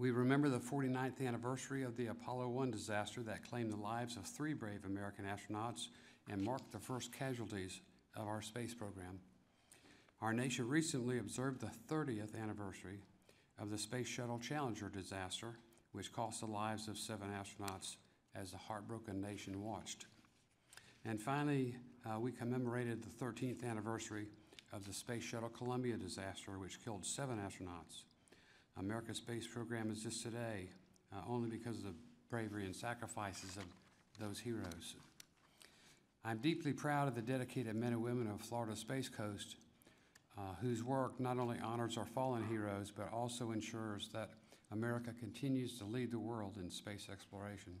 We remember the 49th anniversary of the Apollo 1 disaster that claimed the lives of three brave American astronauts and marked the first casualties of our space program. Our nation recently observed the 30th anniversary of the Space Shuttle Challenger disaster, which cost the lives of seven astronauts as the heartbroken nation watched. And finally, uh, we commemorated the 13th anniversary of the Space Shuttle Columbia disaster, which killed seven astronauts. America's space program exists today uh, only because of the bravery and sacrifices of those heroes. I'm deeply proud of the dedicated men and women of Florida Space Coast uh, whose work not only honors our fallen heroes, but also ensures that America continues to lead the world in space exploration.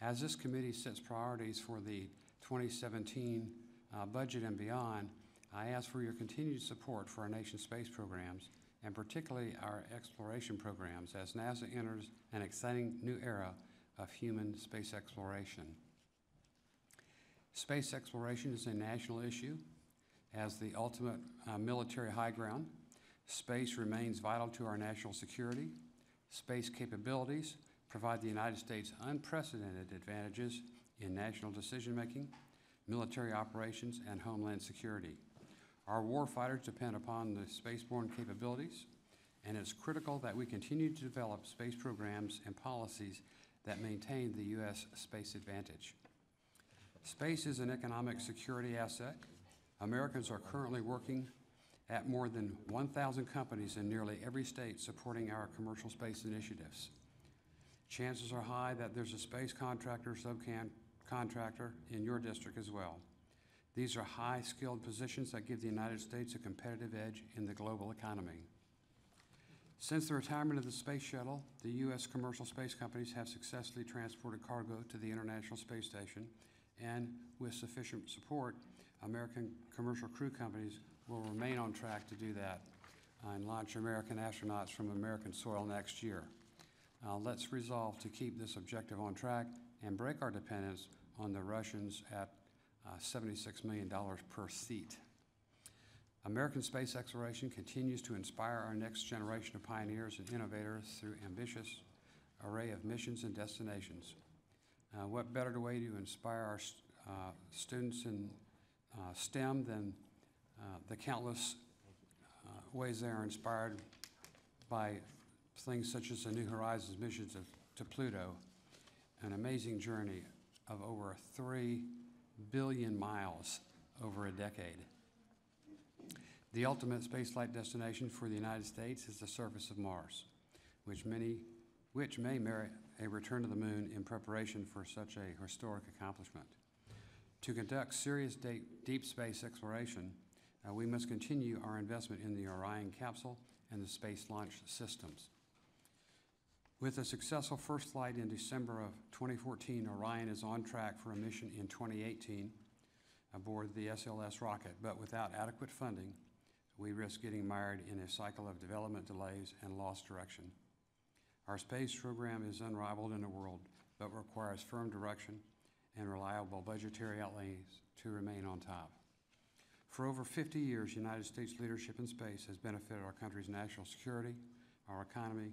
As this committee sets priorities for the 2017 uh, budget and beyond, I ask for your continued support for our nation's space programs, and particularly our exploration programs, as NASA enters an exciting new era of human space exploration. Space exploration is a national issue. As the ultimate uh, military high ground, space remains vital to our national security. Space capabilities provide the United States unprecedented advantages in national decision-making, military operations, and homeland security. Our warfighters depend upon the spaceborne capabilities, and it's critical that we continue to develop space programs and policies that maintain the U.S. space advantage. Space is an economic security asset. Americans are currently working at more than 1,000 companies in nearly every state supporting our commercial space initiatives. Chances are high that there's a space contractor, subcontractor in your district as well. These are high-skilled positions that give the United States a competitive edge in the global economy. Since the retirement of the Space Shuttle, the U.S. commercial space companies have successfully transported cargo to the International Space Station, and with sufficient support, American commercial crew companies will remain on track to do that and launch American astronauts from American soil next year. Uh, let's resolve to keep this objective on track and break our dependence on the Russians at $76 million per seat. American space exploration continues to inspire our next generation of pioneers and innovators through ambitious array of missions and destinations. Uh, what better way to inspire our uh, students in uh, STEM than uh, the countless uh, ways they are inspired by things such as the New Horizons missions of, to Pluto, an amazing journey of over 3 billion miles over a decade. The ultimate spaceflight destination for the United States is the surface of Mars, which many, which may merit a return to the moon in preparation for such a historic accomplishment. To conduct serious deep, space exploration, uh, we must continue our investment in the Orion capsule and the Space Launch Systems. With a successful first flight in December of 2014, Orion is on track for a mission in 2018 aboard the SLS rocket, but without adequate funding, we risk getting mired in a cycle of development delays and lost direction. Our space program is unrivaled in the world, but requires firm direction and reliable budgetary outlays to remain on top. For over 50 years, United States leadership in space has benefited our country's national security, our economy,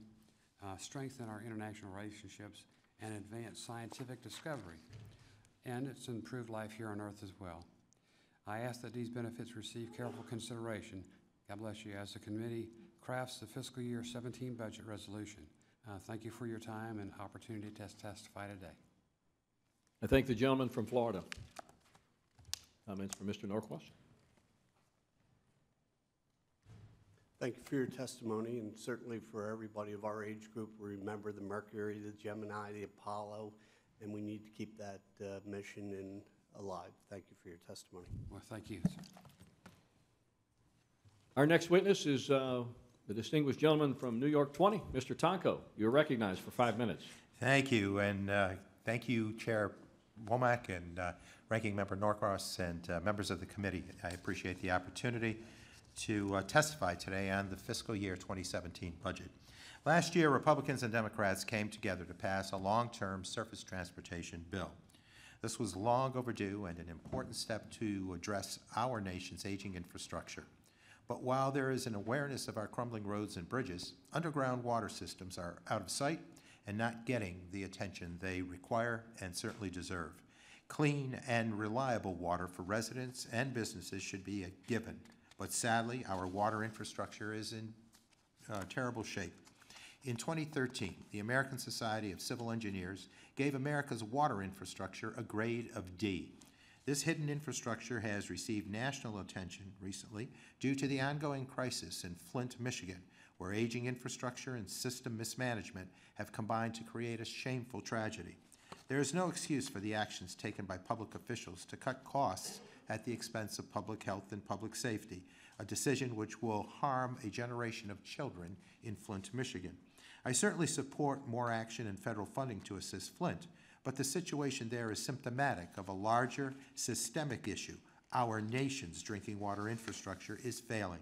uh, strengthened our international relationships, and advance scientific discovery. And it's improved life here on Earth as well. I ask that these benefits receive careful consideration. God bless you as the committee crafts the fiscal year 17 budget resolution. Uh, thank you for your time and opportunity to testify today. I thank the gentleman from Florida. Comments for Mr. Norcross? Thank you for your testimony, and certainly for everybody of our age group, we remember the Mercury, the Gemini, the Apollo, and we need to keep that uh, mission in alive. Thank you for your testimony. Well, thank you. Our next witness is uh, the distinguished gentleman from New York 20, Mr. Tonko. You're recognized for five minutes. Thank you, and uh, thank you, Chair Womack and uh, Ranking Member Norcross and uh, members of the committee. I appreciate the opportunity to uh, testify today on the fiscal year 2017 budget. Last year, Republicans and Democrats came together to pass a long-term surface transportation bill. This was long overdue and an important step to address our nation's aging infrastructure. But while there is an awareness of our crumbling roads and bridges, underground water systems are out of sight and not getting the attention they require and certainly deserve. Clean and reliable water for residents and businesses should be a given, but sadly, our water infrastructure is in uh, terrible shape. In 2013, the American Society of Civil Engineers gave America's water infrastructure a grade of D. This hidden infrastructure has received national attention recently due to the ongoing crisis in Flint, Michigan, where aging infrastructure and system mismanagement have combined to create a shameful tragedy. There is no excuse for the actions taken by public officials to cut costs at the expense of public health and public safety, a decision which will harm a generation of children in Flint, Michigan. I certainly support more action and federal funding to assist Flint, but the situation there is symptomatic of a larger systemic issue. Our nation's drinking water infrastructure is failing.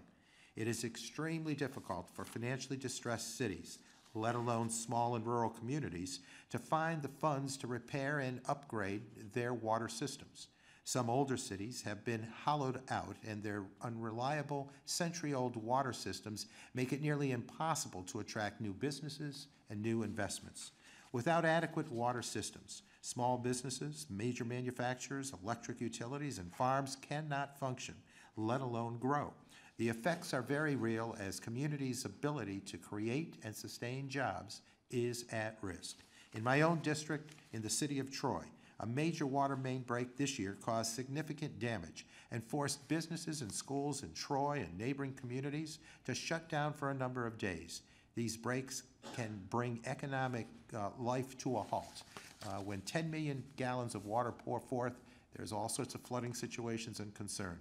It is extremely difficult for financially distressed cities, let alone small and rural communities, to find the funds to repair and upgrade their water systems. Some older cities have been hollowed out, and their unreliable, century old water systems make it nearly impossible to attract new businesses and new investments. Without adequate water systems, small businesses, major manufacturers, electric utilities, and farms cannot function, let alone grow. The effects are very real as communities' ability to create and sustain jobs is at risk. In my own district, in the city of Troy, a major water main break this year caused significant damage and forced businesses and schools in Troy and neighboring communities to shut down for a number of days. These breaks can bring economic uh, life to a halt. Uh, when 10 million gallons of water pour forth, there's all sorts of flooding situations and concern.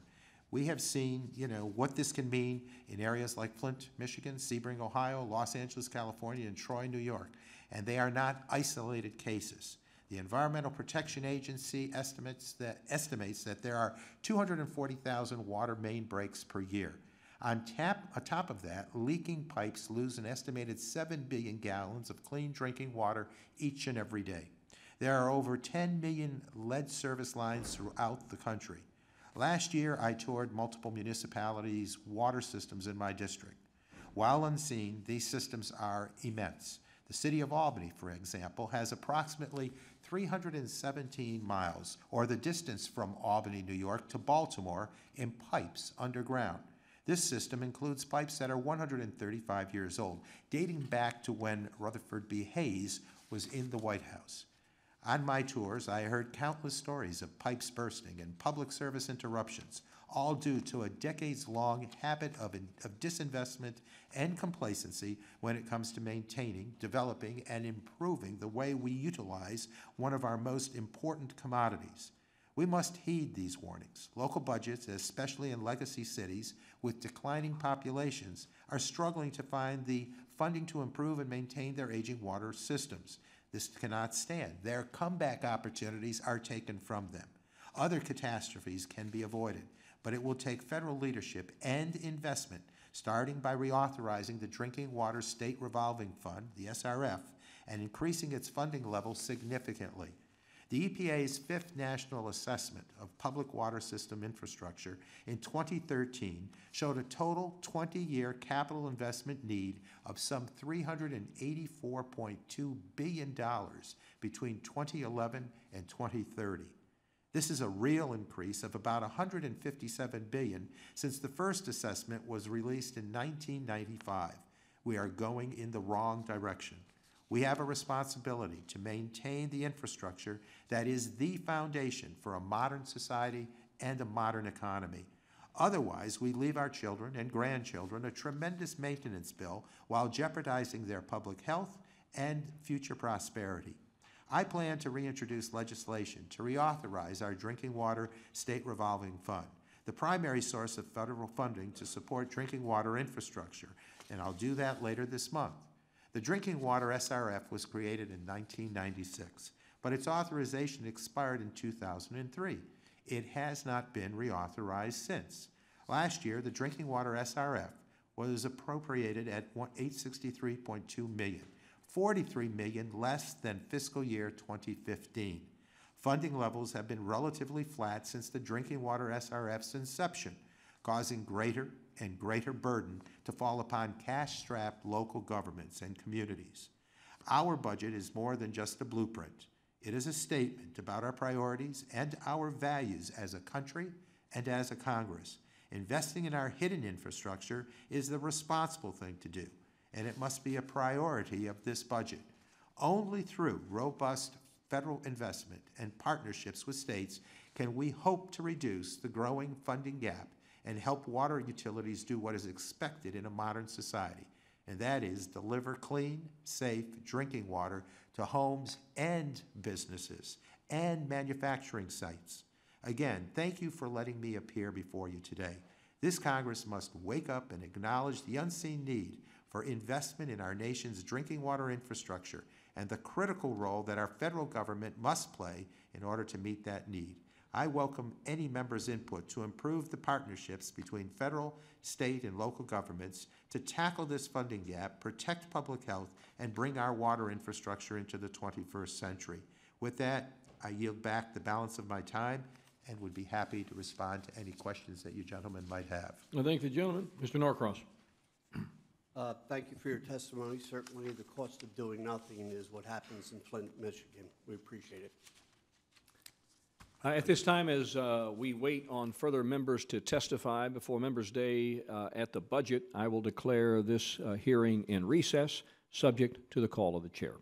We have seen, you know, what this can mean in areas like Flint, Michigan, Sebring, Ohio, Los Angeles, California, and Troy, New York, and they are not isolated cases. The Environmental Protection Agency estimates that, estimates that there are 240,000 water main breaks per year. On, tap, on top of that, leaking pipes lose an estimated 7 billion gallons of clean drinking water each and every day. There are over 10 million lead service lines throughout the country. Last year, I toured multiple municipalities' water systems in my district. While unseen, these systems are immense. The city of Albany, for example, has approximately 317 miles, or the distance from Albany, New York to Baltimore, in pipes underground. This system includes pipes that are 135 years old, dating back to when Rutherford B. Hayes was in the White House. On my tours, I heard countless stories of pipes bursting and public service interruptions, all due to a decades-long habit of, in, of disinvestment and complacency when it comes to maintaining, developing, and improving the way we utilize one of our most important commodities. We must heed these warnings. Local budgets, especially in legacy cities with declining populations, are struggling to find the funding to improve and maintain their aging water systems. This cannot stand. Their comeback opportunities are taken from them. Other catastrophes can be avoided, but it will take federal leadership and investment, starting by reauthorizing the Drinking Water State Revolving Fund, the SRF, and increasing its funding level significantly. The EPA's fifth national assessment of public water system infrastructure in 2013 showed a total 20-year capital investment need of some $384.2 billion between 2011 and 2030. This is a real increase of about 157 billion since the first assessment was released in 1995. We are going in the wrong direction. We have a responsibility to maintain the infrastructure that is the foundation for a modern society and a modern economy. Otherwise, we leave our children and grandchildren a tremendous maintenance bill while jeopardizing their public health and future prosperity. I plan to reintroduce legislation to reauthorize our drinking water state revolving fund, the primary source of federal funding to support drinking water infrastructure, and I'll do that later this month. The Drinking Water SRF was created in 1996, but its authorization expired in 2003. It has not been reauthorized since. Last year, the Drinking Water SRF was appropriated at one- 863.2 million, 43 million less than fiscal year 2015. Funding levels have been relatively flat since the Drinking Water SRF's inception, causing greater and greater burden to fall upon cash-strapped local governments and communities. Our budget is more than just a blueprint. It is a statement about our priorities and our values as a country and as a Congress. Investing in our hidden infrastructure is the responsible thing to do, and it must be a priority of this budget. Only through robust federal investment and partnerships with states can we hope to reduce the growing funding gap and help water utilities do what is expected in a modern society, and that is deliver clean, safe drinking water to homes and businesses and manufacturing sites. Again, thank you for letting me appear before you today. This Congress must wake up and acknowledge the unseen need for investment in our nation's drinking water infrastructure and the critical role that our federal government must play in order to meet that need. I welcome any member's input to improve the partnerships between federal, state, and local governments to tackle this funding gap, protect public health, and bring our water infrastructure into the 21st century. With that, I yield back the balance of my time and would be happy to respond to any questions that you gentlemen might have. I thank the gentleman. Mr. Norcross. Uh, Thank you for your testimony. Certainly, the cost of doing nothing is what happens in Flint, Michigan. We appreciate it. Uh, At this time, as uh, we wait on further members to testify before Members' Day uh, at the budget, I will declare this uh, hearing in recess, subject to the call of the chair.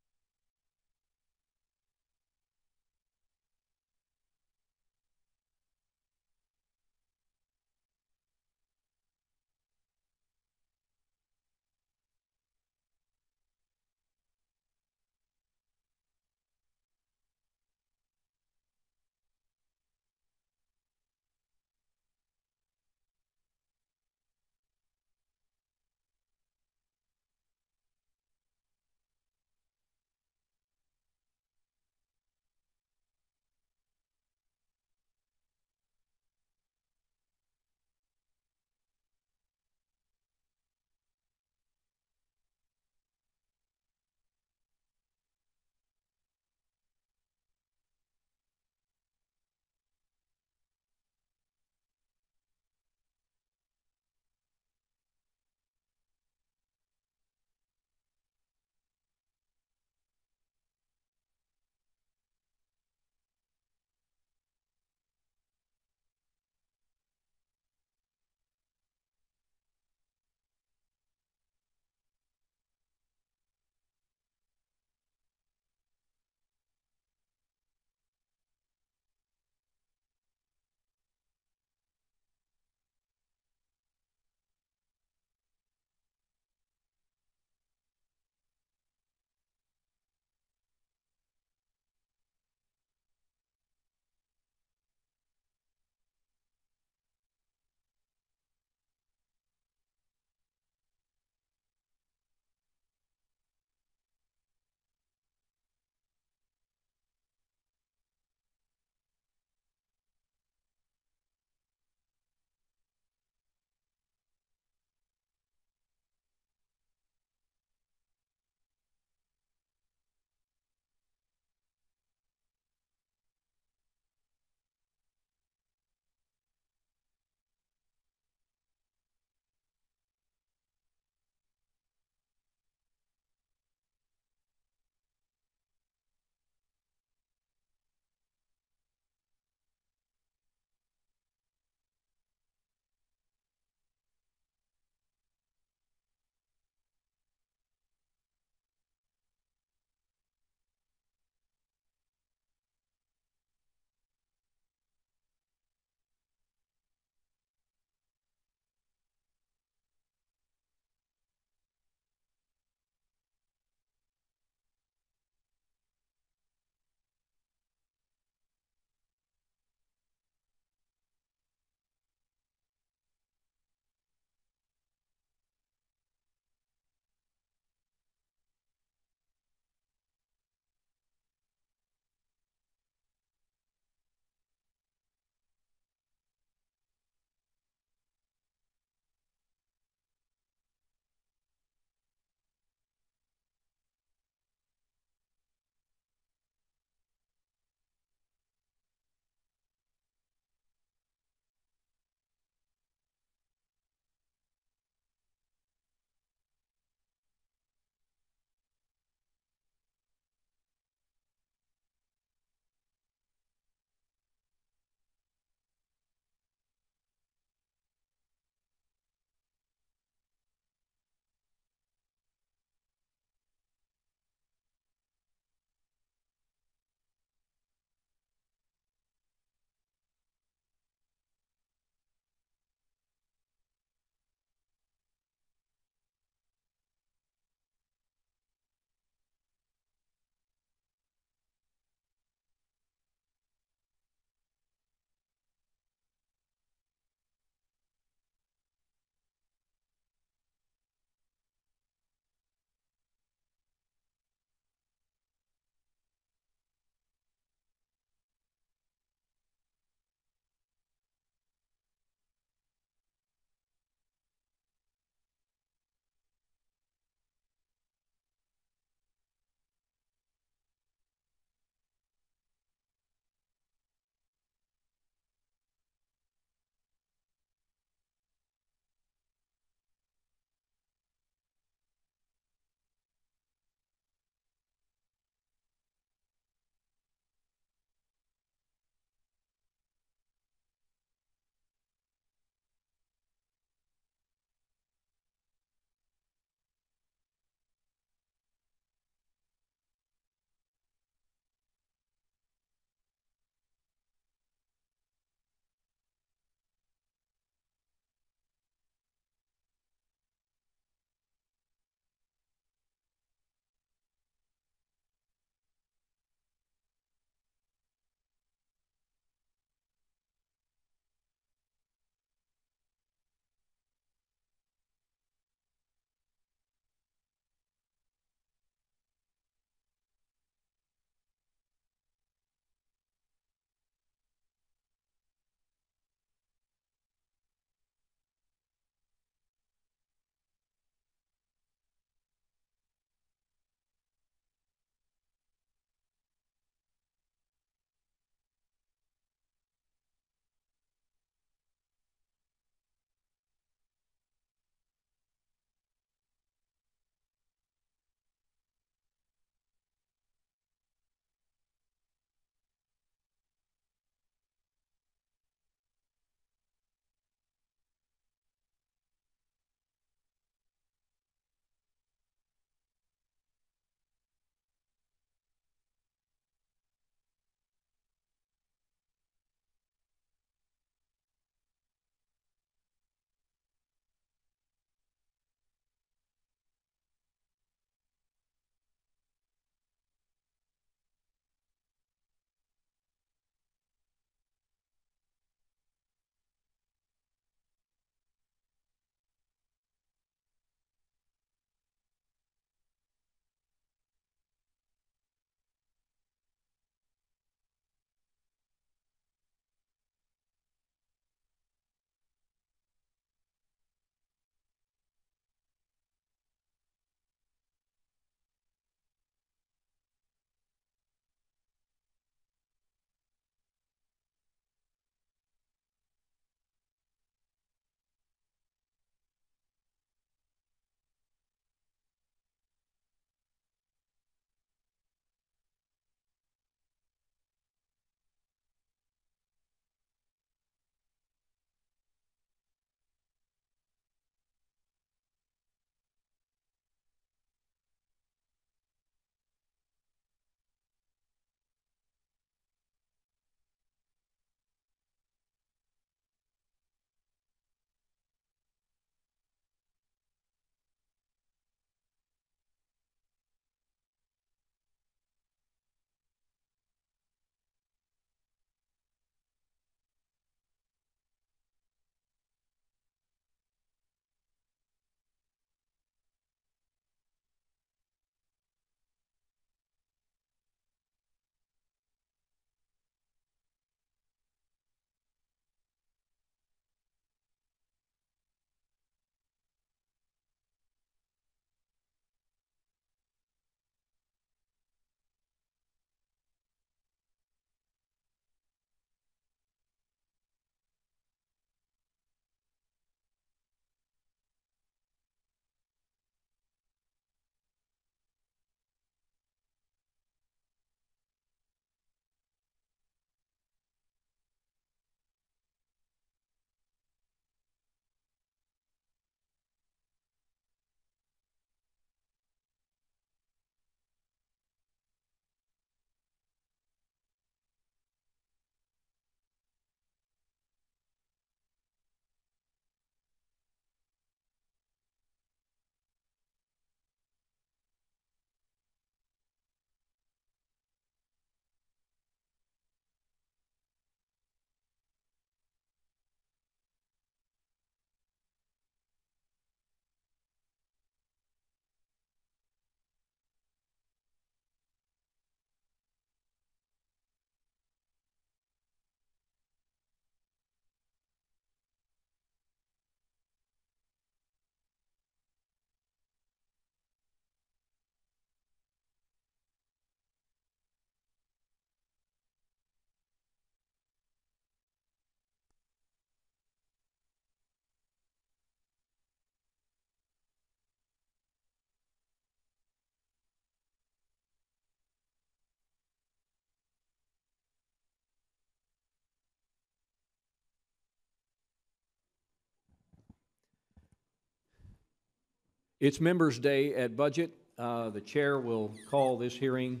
It's Members' Day at Budget. Uh, The chair will call this hearing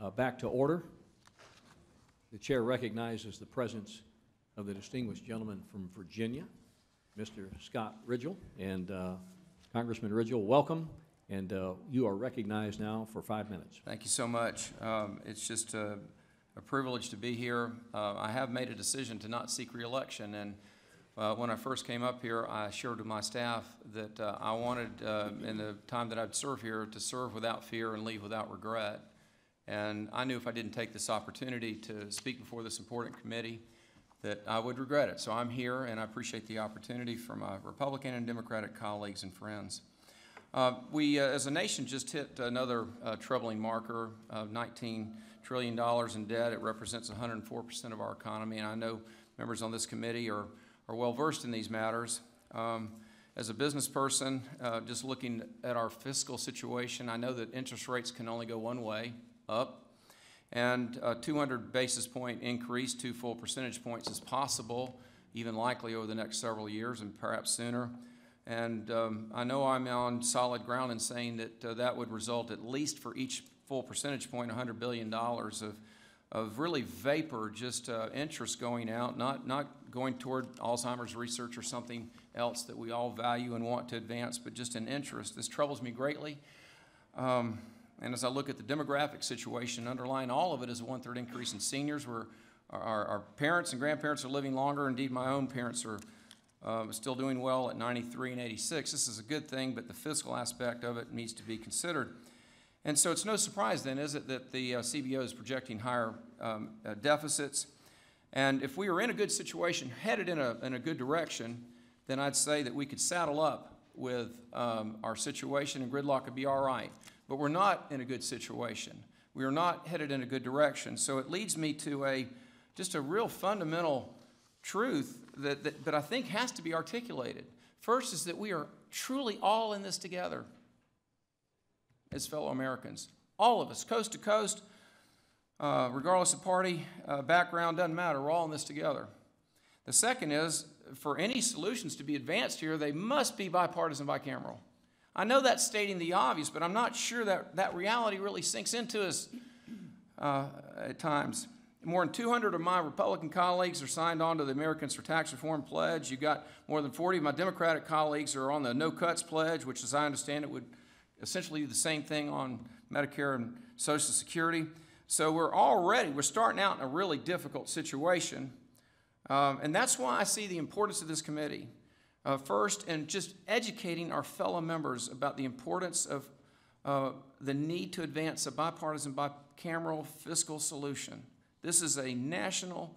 uh, back to order. The chair recognizes the presence of the distinguished gentleman from Virginia, Mr. Scott Rigell. And uh, Congressman Rigell, welcome, and uh, you are recognized now for five minutes. Thank you so much. Um, It's just a a privilege to be here. Uh, I have made a decision to not seek reelection, and uh, when I first came up here, I with my staff that uh, I wanted, uh, in the time that I'd serve here, to serve without fear and leave without regret. And I knew if I didn't take this opportunity to speak before this important committee, that I would regret it. So I'm here, and I appreciate the opportunity from my Republican and Democratic colleagues and friends. Uh, we, uh, as a nation, just hit another uh, troubling marker of 19 trillion dollars in debt. It represents 104 percent of our economy, and I know members on this committee are, are well versed in these matters. Um, as a business person, uh, just looking at our fiscal situation, I know that interest rates can only go one way, up. And a 200 basis point increase, two full percentage points is possible, even likely over the next several years and perhaps sooner. And um, I know I'm on solid ground in saying that uh, that would result, at least for each full percentage point, $100 billion of, of really vapor, just uh, interest going out, not, not going toward Alzheimer's research or something else that we all value and want to advance, but just an interest. This troubles me greatly. Um, and as I look at the demographic situation, underlying all of it is a one-third increase in seniors where our, our parents and grandparents are living longer. Indeed, my own parents are uh, still doing well at 93 and 86. This is a good thing, but the fiscal aspect of it needs to be considered. And so it's no surprise then, is it, that the uh, CBO is projecting higher um, uh, deficits. And if we were in a good situation, headed in a, in a good direction, then I'd say that we could saddle up with um, our situation and gridlock would be all right. But we're not in a good situation. We are not headed in a good direction. So it leads me to a just a real fundamental truth that, that, that I think has to be articulated. First is that we are truly all in this together as fellow Americans. All of us, coast to coast, uh, regardless of party uh, background, doesn't matter. We're all in this together. The second is for any solutions to be advanced here, they must be bipartisan, bicameral. I know that's stating the obvious, but I'm not sure that that reality really sinks into us uh, at times. More than 200 of my Republican colleagues are signed on to the Americans for Tax Reform pledge. You've got more than 40 of my Democratic colleagues are on the No Cuts pledge, which, as I understand it, would essentially the same thing on Medicare and Social Security. So we're already, we're starting out in a really difficult situation. Um, and that's why I see the importance of this committee. Uh, first, in just educating our fellow members about the importance of uh, the need to advance a bipartisan, bicameral fiscal solution. This is a national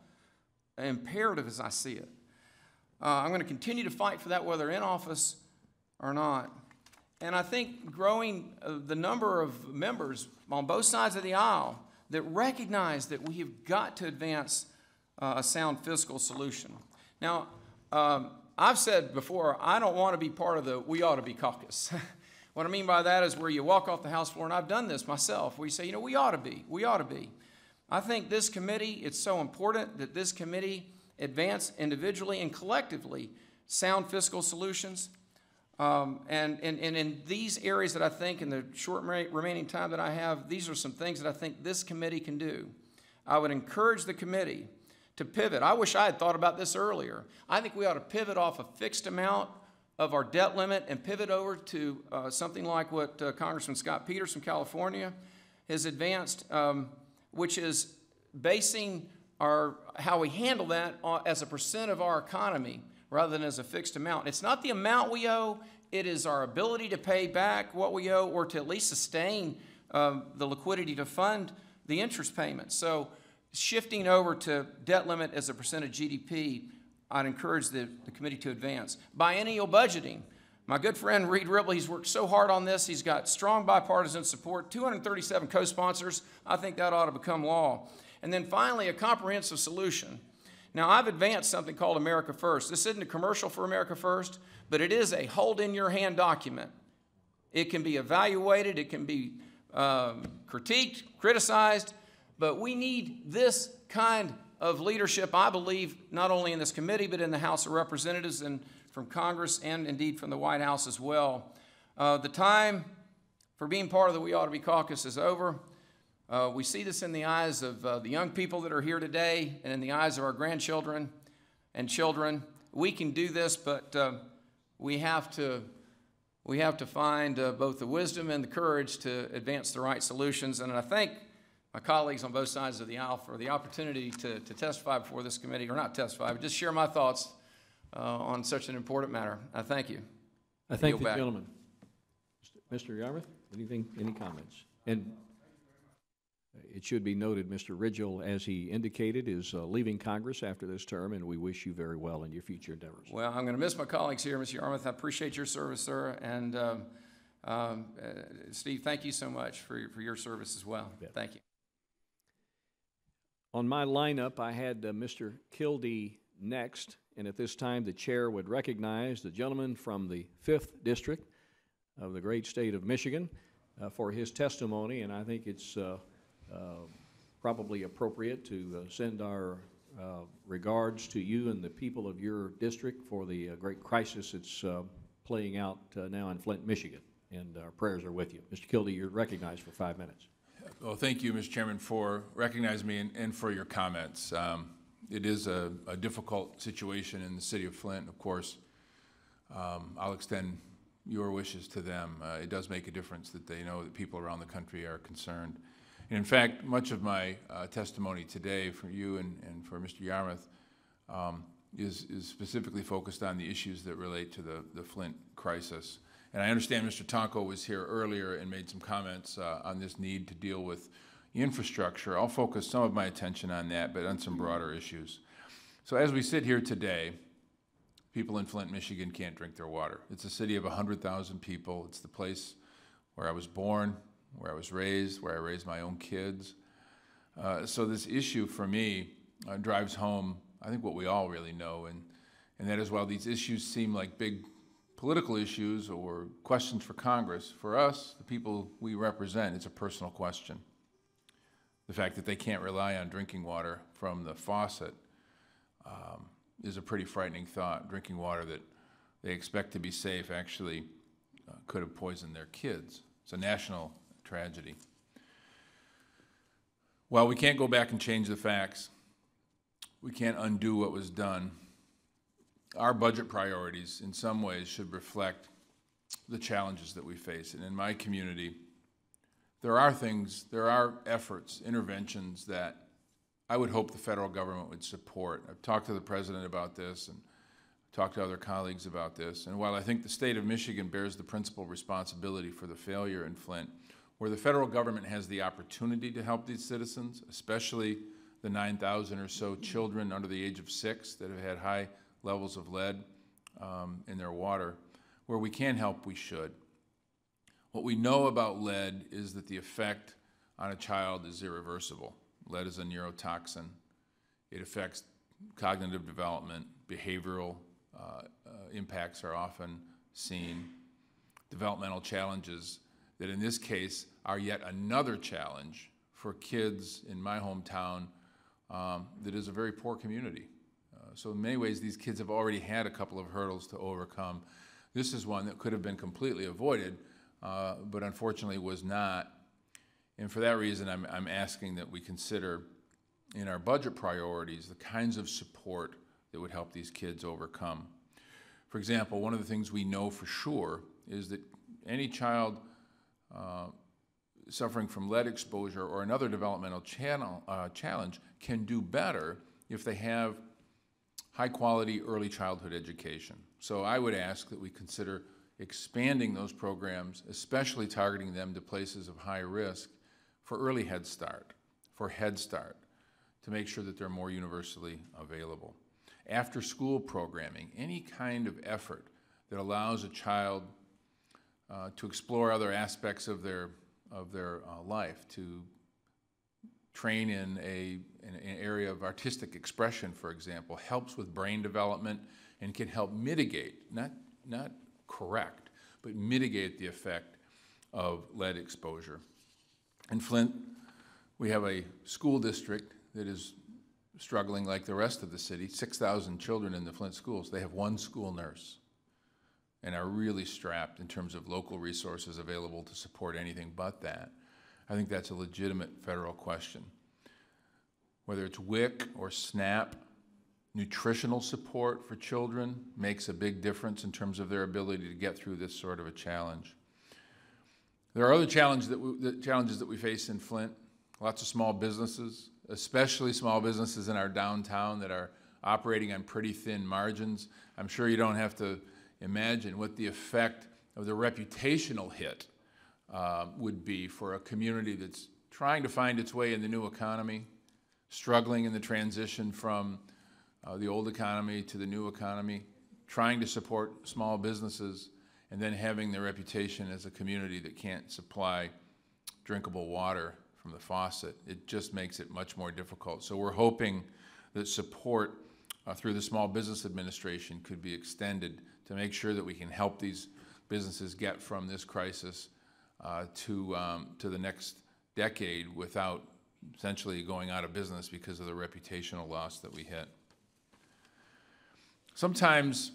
imperative as I see it. Uh, I'm going to continue to fight for that whether in office or not. And I think growing uh, the number of members on both sides of the aisle that recognize that we have got to advance uh, a sound fiscal solution. Now, um, I've said before, I don't want to be part of the we ought to be caucus. what I mean by that is where you walk off the House floor, and I've done this myself, where you say, you know, we ought to be, we ought to be. I think this committee, it's so important that this committee advance individually and collectively sound fiscal solutions. Um, and, and, and in these areas that I think, in the short remaining time that I have, these are some things that I think this committee can do. I would encourage the committee to pivot. I wish I had thought about this earlier. I think we ought to pivot off a fixed amount of our debt limit and pivot over to uh, something like what uh, Congressman Scott Peters from California has advanced. Um, which is basing our, how we handle that as a percent of our economy rather than as a fixed amount. It's not the amount we owe, it is our ability to pay back what we owe or to at least sustain um, the liquidity to fund the interest payments. So shifting over to debt limit as a percent of GDP, I'd encourage the, the committee to advance. Biennial budgeting. My good friend Reid Ribble, he's worked so hard on this. He's got strong bipartisan support, 237 co sponsors. I think that ought to become law. And then finally, a comprehensive solution. Now, I've advanced something called America First. This isn't a commercial for America First, but it is a hold in your hand document. It can be evaluated, it can be um, critiqued, criticized, but we need this kind of leadership, I believe, not only in this committee, but in the House of Representatives and from Congress and indeed from the White House as well. Uh, the time for being part of the We Ought to Be Caucus is over. Uh, we see this in the eyes of uh, the young people that are here today and in the eyes of our grandchildren and children. We can do this, but uh, we have to we have to find uh, both the wisdom and the courage to advance the right solutions. And I thank my colleagues on both sides of the aisle for the opportunity to, to testify before this committee, or not testify, but just share my thoughts uh, on such an important matter. I thank you. I thank the back. gentleman. Mr. Yarmuth, anything, any comments? And it should be noted, Mr. Rigell, as he indicated, is uh, leaving Congress after this term, and we wish you very well in your future endeavors. Well, I'm going to miss my colleagues here, Mr. Yarmuth. I appreciate your service, sir. And um, um, uh, Steve, thank you so much for your, for your service as well. Thank you. On my lineup, I had uh, Mr. Kildee next, and at this time, the chair would recognize the gentleman from the Fifth District of the great state of Michigan uh, for his testimony, and I think it's uh, probably appropriate to uh, send our uh, regards to you and the people of your district for the uh, great crisis that's playing out now in Flint, Michigan, and our prayers are with you. Mr. Kildee, you're recognized for five minutes. Well, thank you, Mr. Chairman, for recognizing me and, and for your comments. Um, it is a, a difficult situation in the city of Flint, of course. Um, I'll extend your wishes to them. Uh, it does make a difference that they know that people around the country are concerned. In fact, much of my uh, testimony today for you and, and for Mr. Yarmuth um, is, is specifically focused on the issues that relate to the, the Flint crisis. And I understand Mr. Tonko was here earlier and made some comments uh, on this need to deal with infrastructure. I'll focus some of my attention on that, but on some broader issues. So as we sit here today, people in Flint, Michigan can't drink their water. It's a city of 100,000 people. It's the place where I was born, where I was raised, where I raised my own kids. Uh, so this issue for me uh, drives home, I think, what we all really know, and, and that is while these issues seem like big political issues or questions for Congress, for us, the people we represent, it's a personal question. The fact that they can't rely on drinking water from the faucet um, is a pretty frightening thought. Drinking water that they expect to be safe actually uh, could have poisoned their kids. It's a national tragedy. While we can't go back and change the facts, we can't undo what was done. Our budget priorities, in some ways, should reflect the challenges that we face. And in my community, there are things, there are efforts, interventions that I would hope the federal government would support. I've talked to the president about this and talked to other colleagues about this. And while I think the state of Michigan bears the principal responsibility for the failure in Flint, where the federal government has the opportunity to help these citizens, especially the 9,000 or so children under the age of six that have had high levels of lead um, in their water, where we can help, we should. What we know about lead is that the effect on a child is irreversible. Lead is a neurotoxin. It affects cognitive development, behavioral uh, uh, impacts are often seen, developmental challenges that in this case are yet another challenge for kids in my hometown um, that is a very poor community. Uh, so in many ways, these kids have already had a couple of hurdles to overcome. This is one that could have been completely avoided, uh, but unfortunately was not. And for that reason, I'm, I'm asking that we consider in our budget priorities the kinds of support that would help these kids overcome. For example, one of the things we know for sure is that any child uh, suffering from lead exposure or another developmental channel, uh, challenge can do better if they have high quality early childhood education. So I would ask that we consider expanding those programs, especially targeting them to places of high risk for early Head Start, for Head Start, to make sure that they're more universally available. After school programming, any kind of effort that allows a child uh, to explore other aspects of their, of their uh, life, to train in a, in an area of artistic expression, for example, helps with brain development and can help mitigate, not, not correct, but mitigate the effect of lead exposure. In Flint, we have a school district that is struggling like the rest of the city, 6,000 children in the Flint schools. They have one school nurse. And are really strapped in terms of local resources available to support anything but that, I think that's a legitimate federal question. Whether it's WIC or SNAP, nutritional support for children makes a big difference in terms of their ability to get through this sort of a challenge. There are other challenges that we, challenges that we face in Flint. Lots of small businesses, especially small businesses in our downtown that are operating on pretty thin margins. I'm sure you don't have to imagine what the effect of the reputational hit uh, would be for a community that's trying to find its way in the new economy, struggling in the transition from uh, the old economy to the new economy, trying to support small businesses, and then having their reputation as a community that can't supply drinkable water from the faucet. It just makes it much more difficult. So we're hoping that support uh, through the Small Business Administration could be extended to make sure that we can help these businesses get from this crisis uh, to, um, to the next decade without essentially going out of business because of the reputational loss that we hit. Sometimes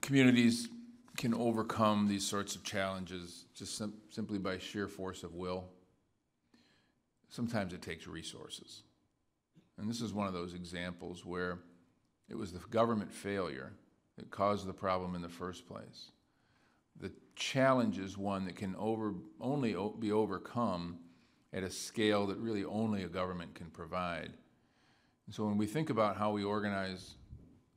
communities can overcome these sorts of challenges just sim simply by sheer force of will. Sometimes it takes resources. And this is one of those examples where it was the government failure that caused the problem in the first place. The challenge is one that can over, only be overcome at a scale that really only a government can provide. And so when we think about how we organize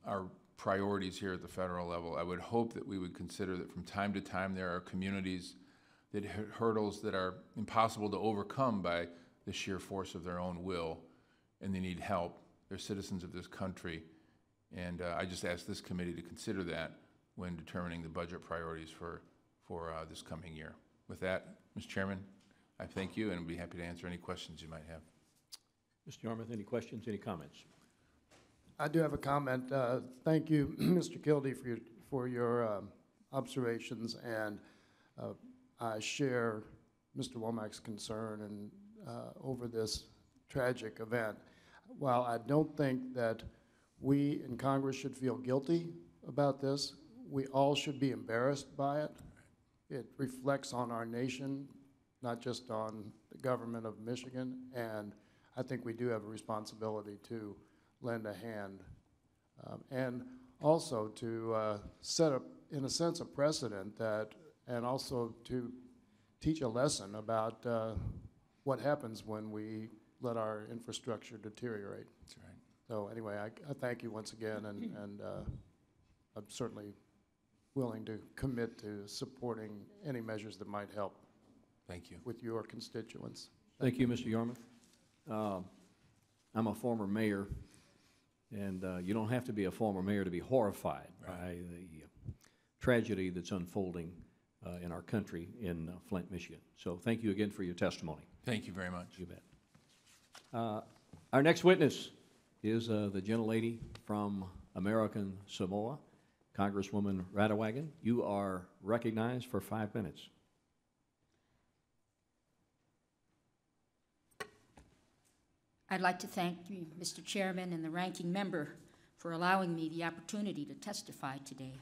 our priorities here at the federal level, I would hope that we would consider that from time to time there are communities that hurdles that are impossible to overcome by the sheer force of their own will, and they need help. They're citizens of this country, and uh, I just ask this committee to consider that when determining the budget priorities for, for uh, this coming year. With that, Mr. Chairman, I thank you and would be happy to answer any questions you might have. Mr. Yarmuth, any questions, any comments? I do have a comment. Uh, Thank you, Mr. Kildee, for your, for your um, observations, and uh, I share Mr. Womack's concern and, uh, over this tragic event. While I don't think that we in Congress should feel guilty about this, we all should be embarrassed by it. It reflects on our nation, not just on the government of Michigan, and I think we do have a responsibility to lend a hand. Um, and also to uh, set up, in a sense, a precedent that, and also to teach a lesson about uh, what happens when we let our infrastructure deteriorate. That's right. So anyway, I, I thank you once again, and, and uh, I'm certainly willing to commit to supporting any measures that might help Thank you. with your constituents. Thank you, Mr. Yarmuth. Um, I'm a former mayor, and uh, you don't have to be a former mayor to be horrified by the uh, tragedy that's unfolding uh, in our country in uh, Flint, Michigan. So thank you again for your testimony. Thank you very much. You bet. Uh, Our next witness is uh, the gentlelady from American Samoa, Congresswoman Radewagen. You are recognized for five minutes. I'd like to thank you, Mr. Chairman and the ranking member for allowing me the opportunity to testify today.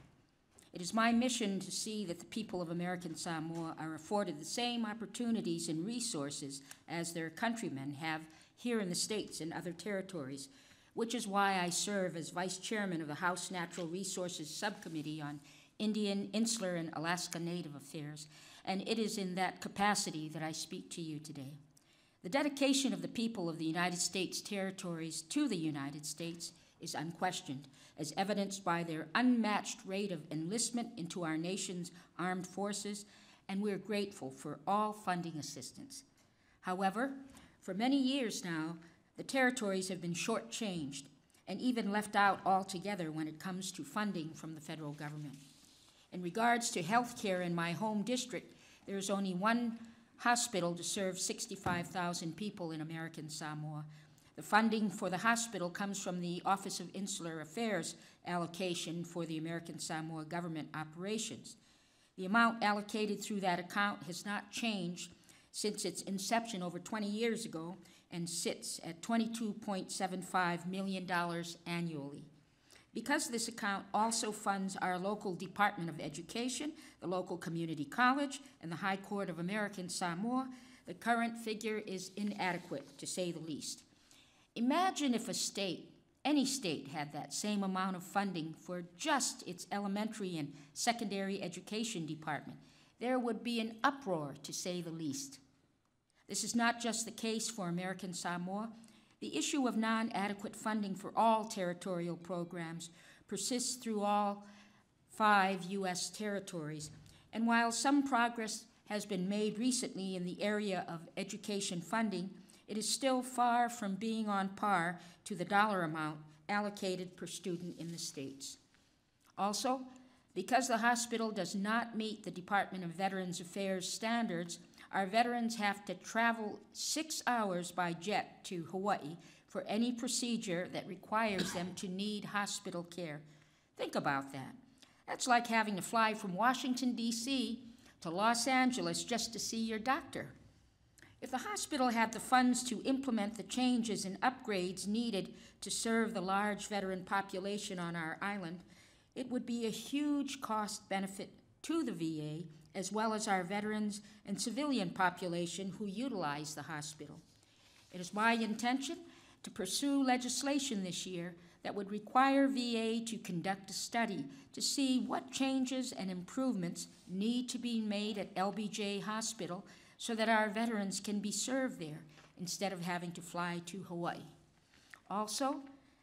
It is my mission to see that the people of American Samoa are afforded the same opportunities and resources as their countrymen have here in the states and other territories, which is why I serve as Vice Chairman of the House Natural Resources Subcommittee on Indian, Insular, and Alaska Native Affairs, and it is in that capacity that I speak to you today. The dedication of the people of the United States territories to the United States is unquestioned, as evidenced by their unmatched rate of enlistment into our nation's armed forces, and we're grateful for all funding assistance. However, for many years now, the territories have been shortchanged and even left out altogether when it comes to funding from the federal government. In regards to health care in my home district, there is only one hospital to serve 65,000 people in American Samoa. The funding for the hospital comes from the Office of Insular Affairs allocation for the American Samoa government operations. The amount allocated through that account has not changed since its inception over 20 years ago and sits at $22.75 million annually. Because this account also funds our local Department of Education, the local community college, and the High Court of American Samoa, the current figure is inadequate, to say the least. Imagine if a state, any state, had that same amount of funding for just its elementary and secondary education department. There would be an uproar, to say the least. This is not just the case for American Samoa. The issue of non adequate funding for all territorial programs persists through all five U.S. territories. And while some progress has been made recently in the area of education funding, it is still far from being on par to the dollar amount allocated per student in the states. Also, because the hospital does not meet the Department of Veterans Affairs standards, our veterans have to travel six hours by jet to Hawaii for any procedure that requires them to need hospital care. Think about that. That's like having to fly from Washington, D.C. to Los Angeles just to see your doctor. If the hospital had the funds to implement the changes and upgrades needed to serve the large veteran population on our island, it would be a huge cost benefit to the VA as well as our veterans and civilian population who utilize the hospital. It is my intention to pursue legislation this year that would require VA to conduct a study to see what changes and improvements need to be made at LBJ Hospital so that our veterans can be served there instead of having to fly to Hawaii. Also,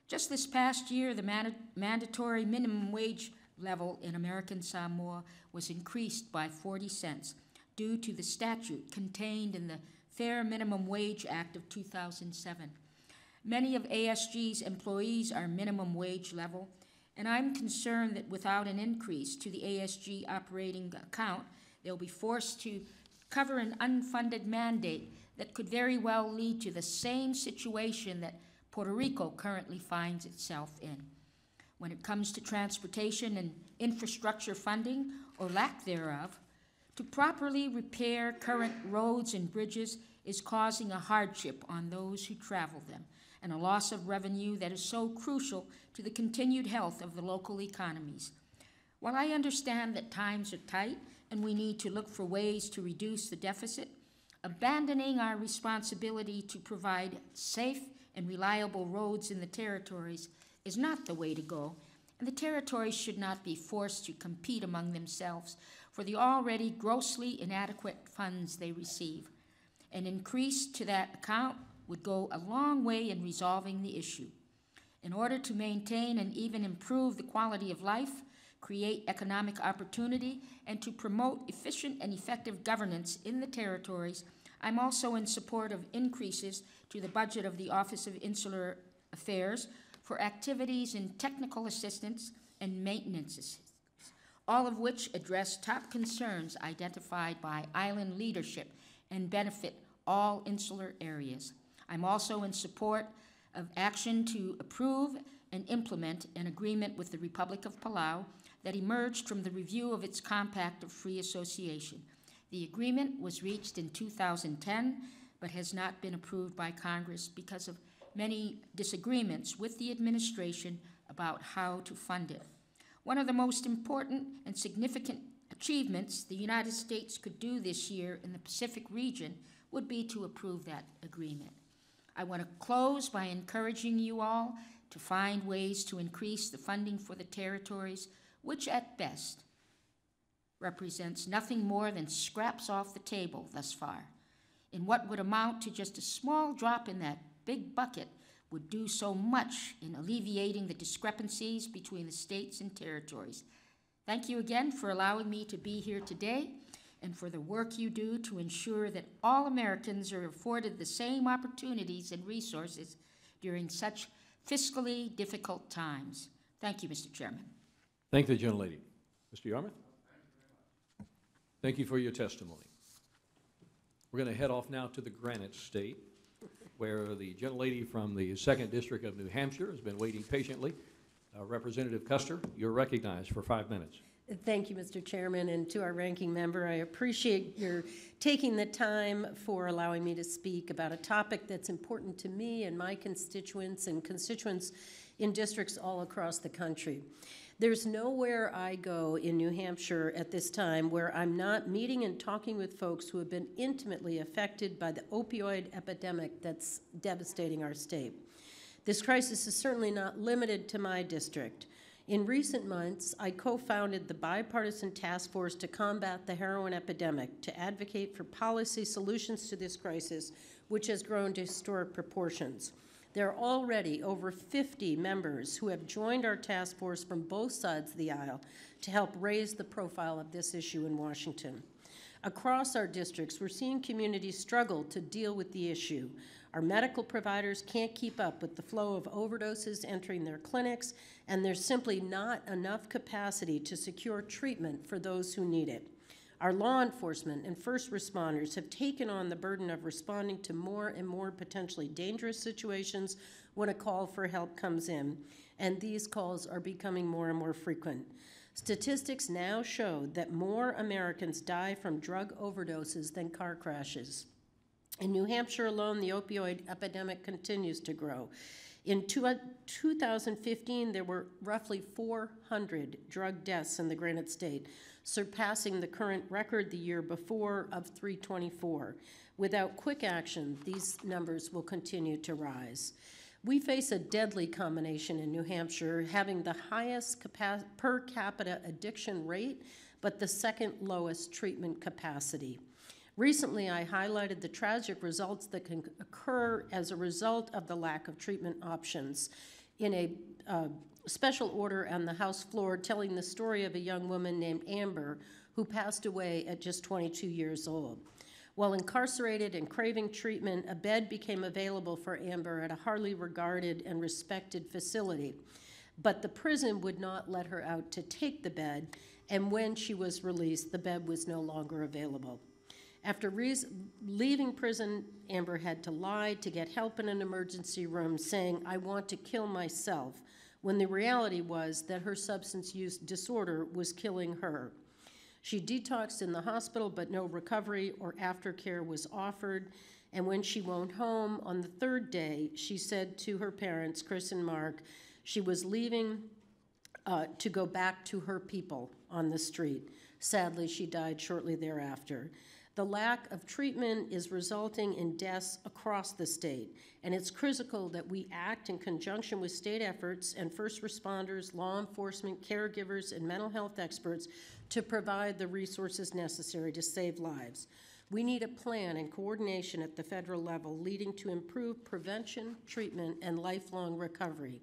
just this past year, the manda- mandatory minimum wage level in American Samoa was increased by 40 cents due to the statute contained in the Fair Minimum Wage Act of 2007. Many of ASG's employees are minimum wage level, and I'm concerned that without an increase to the ASG operating account, they'll be forced to cover an unfunded mandate that could very well lead to the same situation that Puerto Rico currently finds itself in. When it comes to transportation and infrastructure funding, or lack thereof, to properly repair current roads and bridges is causing a hardship on those who travel them and a loss of revenue that is so crucial to the continued health of the local economies. While I understand that times are tight and we need to look for ways to reduce the deficit, abandoning our responsibility to provide safe and reliable roads in the territories is not the way to go, and the territories should not be forced to compete among themselves for the already grossly inadequate funds they receive. An increase to that account would go a long way in resolving the issue. In order to maintain and even improve the quality of life, create economic opportunity, and to promote efficient and effective governance in the territories, I'm also in support of increases to the budget of the Office of Insular Affairs for activities in technical assistance and maintenance assistance, all of which address top concerns identified by island leadership and benefit all insular areas. I'm also in support of action to approve and implement an agreement with the Republic of Palau that emerged from the review of its Compact of Free Association. The agreement was reached in 2010, but has not been approved by Congress because of many disagreements with the administration about how to fund it. One of the most important and significant achievements the United States could do this year in the Pacific region would be to approve that agreement. I want to close by encouraging you all to find ways to increase the funding for the territories, which at best represents nothing more than scraps off the table thus far. In what would amount to just a small drop in that big bucket would do so much in alleviating the discrepancies between the states and territories. Thank you again for allowing me to be here today and for the work you do to ensure that all Americans are afforded the same opportunities and resources during such fiscally difficult times. Thank you, Mr. Chairman. Thank the gentlelady. Mr. Yarmuth? Thank you for your testimony. We're going to head off now to the Granite State, where the gentlelady from the Second District of New Hampshire has been waiting patiently. Uh, Representative Kuster, you're recognized for five minutes. Thank you, Mr. Chairman, and to our ranking member. I appreciate your taking the time for allowing me to speak about a topic that's important to me and my constituents and constituents in districts all across the country. There's nowhere I go in New Hampshire at this time where I'm not meeting and talking with folks who have been intimately affected by the opioid epidemic that's devastating our state. This crisis is certainly not limited to my district. In recent months, I co founded the bipartisan task force to combat the heroin epidemic to advocate for policy solutions to this crisis, which has grown to historic proportions. There are already over 50 members who have joined our task force from both sides of the aisle to help raise the profile of this issue in Washington. Across our districts, we're seeing communities struggle to deal with the issue. Our medical providers can't keep up with the flow of overdoses entering their clinics, and there's simply not enough capacity to secure treatment for those who need it. Our law enforcement and first responders have taken on the burden of responding to more and more potentially dangerous situations when a call for help comes in, and these calls are becoming more and more frequent. Statistics now show that more Americans die from drug overdoses than car crashes. In New Hampshire alone, the opioid epidemic continues to grow. In two, uh, 2015, there were roughly 400 drug deaths in the Granite State, surpassing the current record the year before of 324. Without quick action, these numbers will continue to rise. We face a deadly combination in New Hampshire, having the highest per capita addiction rate, but the second lowest treatment capacity. Recently, I highlighted the tragic results that can occur as a result of the lack of treatment options in a uh, special order on the House floor telling the story of a young woman named Amber who passed away at just 22 years old. While incarcerated and craving treatment, a bed became available for Amber at a hardly regarded and respected facility. But the prison would not let her out to take the bed, and when she was released, the bed was no longer available. After leaving prison, Amber had to lie to get help in an emergency room, saying, I want to kill myself, when the reality was that her substance use disorder was killing her. She detoxed in the hospital, but no recovery or aftercare was offered. And when she went home on the third day, she said to her parents, Chris and Mark, she was leaving uh, to go back to her people on the street. Sadly, she died shortly thereafter. The lack of treatment is resulting in deaths across the state, and it's critical that we act in conjunction with state efforts and first responders, law enforcement, caregivers, and mental health experts to provide the resources necessary to save lives. We need a plan and coordination at the federal level leading to improved prevention, treatment, and lifelong recovery.